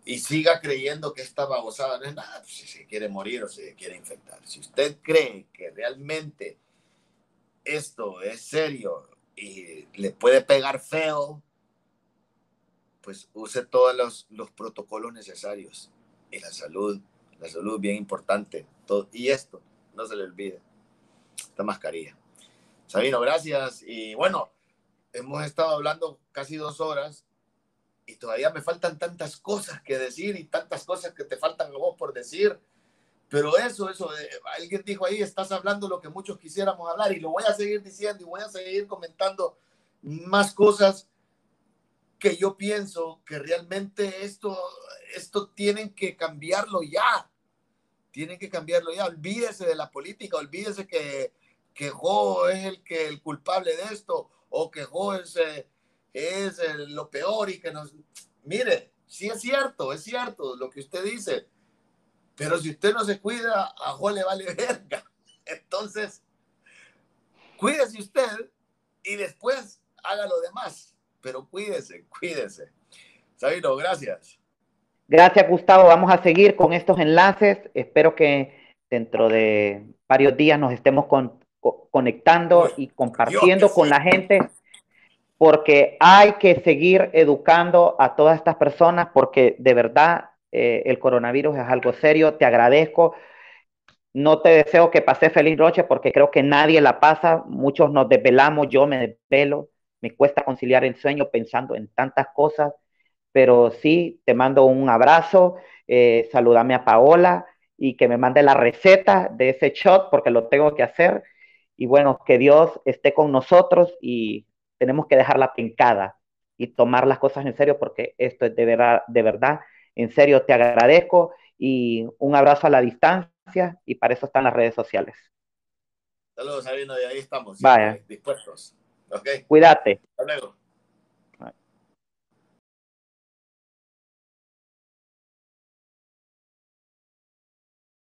Y siga creyendo que esta babosada no es nada, pues, si se quiere morir o se quiere infectar. Si usted cree que realmente esto es serio y le puede pegar feo, pues use todos los, los protocolos necesarios. Y la salud, la salud bien importante. Todo, y esto, no se le olvide, esta mascarilla. Sabino, gracias. Y bueno, hemos estado hablando casi dos horas y todavía me faltan tantas cosas que decir y tantas cosas que te faltan a vos por decir. Pero eso, eso, eh, alguien dijo ahí, estás hablando lo que muchos quisiéramos hablar y lo voy a seguir diciendo y voy a seguir comentando más cosas que yo pienso que realmente esto, esto tienen que cambiarlo ya. Tienen que cambiarlo ya. Olvídese de la política, olvídese que, que Jo es el, que, el culpable de esto o que Jo es... Eh, es lo peor y que nos... Mire, sí es cierto, es cierto lo que usted dice, pero si usted no se cuida, a Juan le vale verga. Entonces, cuídese usted y después haga lo demás, pero cuídese, cuídese. Sabino, gracias. Gracias, Gustavo. Vamos a seguir con estos enlaces. Espero que dentro de varios días nos estemos conectando y compartiendo con la gente porque hay que seguir educando a todas estas personas porque de verdad eh, el coronavirus es algo serio. Te agradezco. No te deseo que pase feliz noche porque creo que nadie la pasa. Muchos nos desvelamos, yo me desvelo, me cuesta conciliar el sueño pensando en tantas cosas, pero sí, te mando un abrazo, eh, saludame a Paola y que me mande la receta de ese shot porque lo tengo que hacer. Y bueno, que Dios esté con nosotros y tenemos que dejar la pincada y tomar las cosas en serio porque esto es de verdad, de verdad. En serio, te agradezco y un abrazo a la distancia y para eso están las redes sociales. Saludos, Sabino, y ahí estamos. Vaya. Dispuestos. Okay. Cuídate. Hasta luego.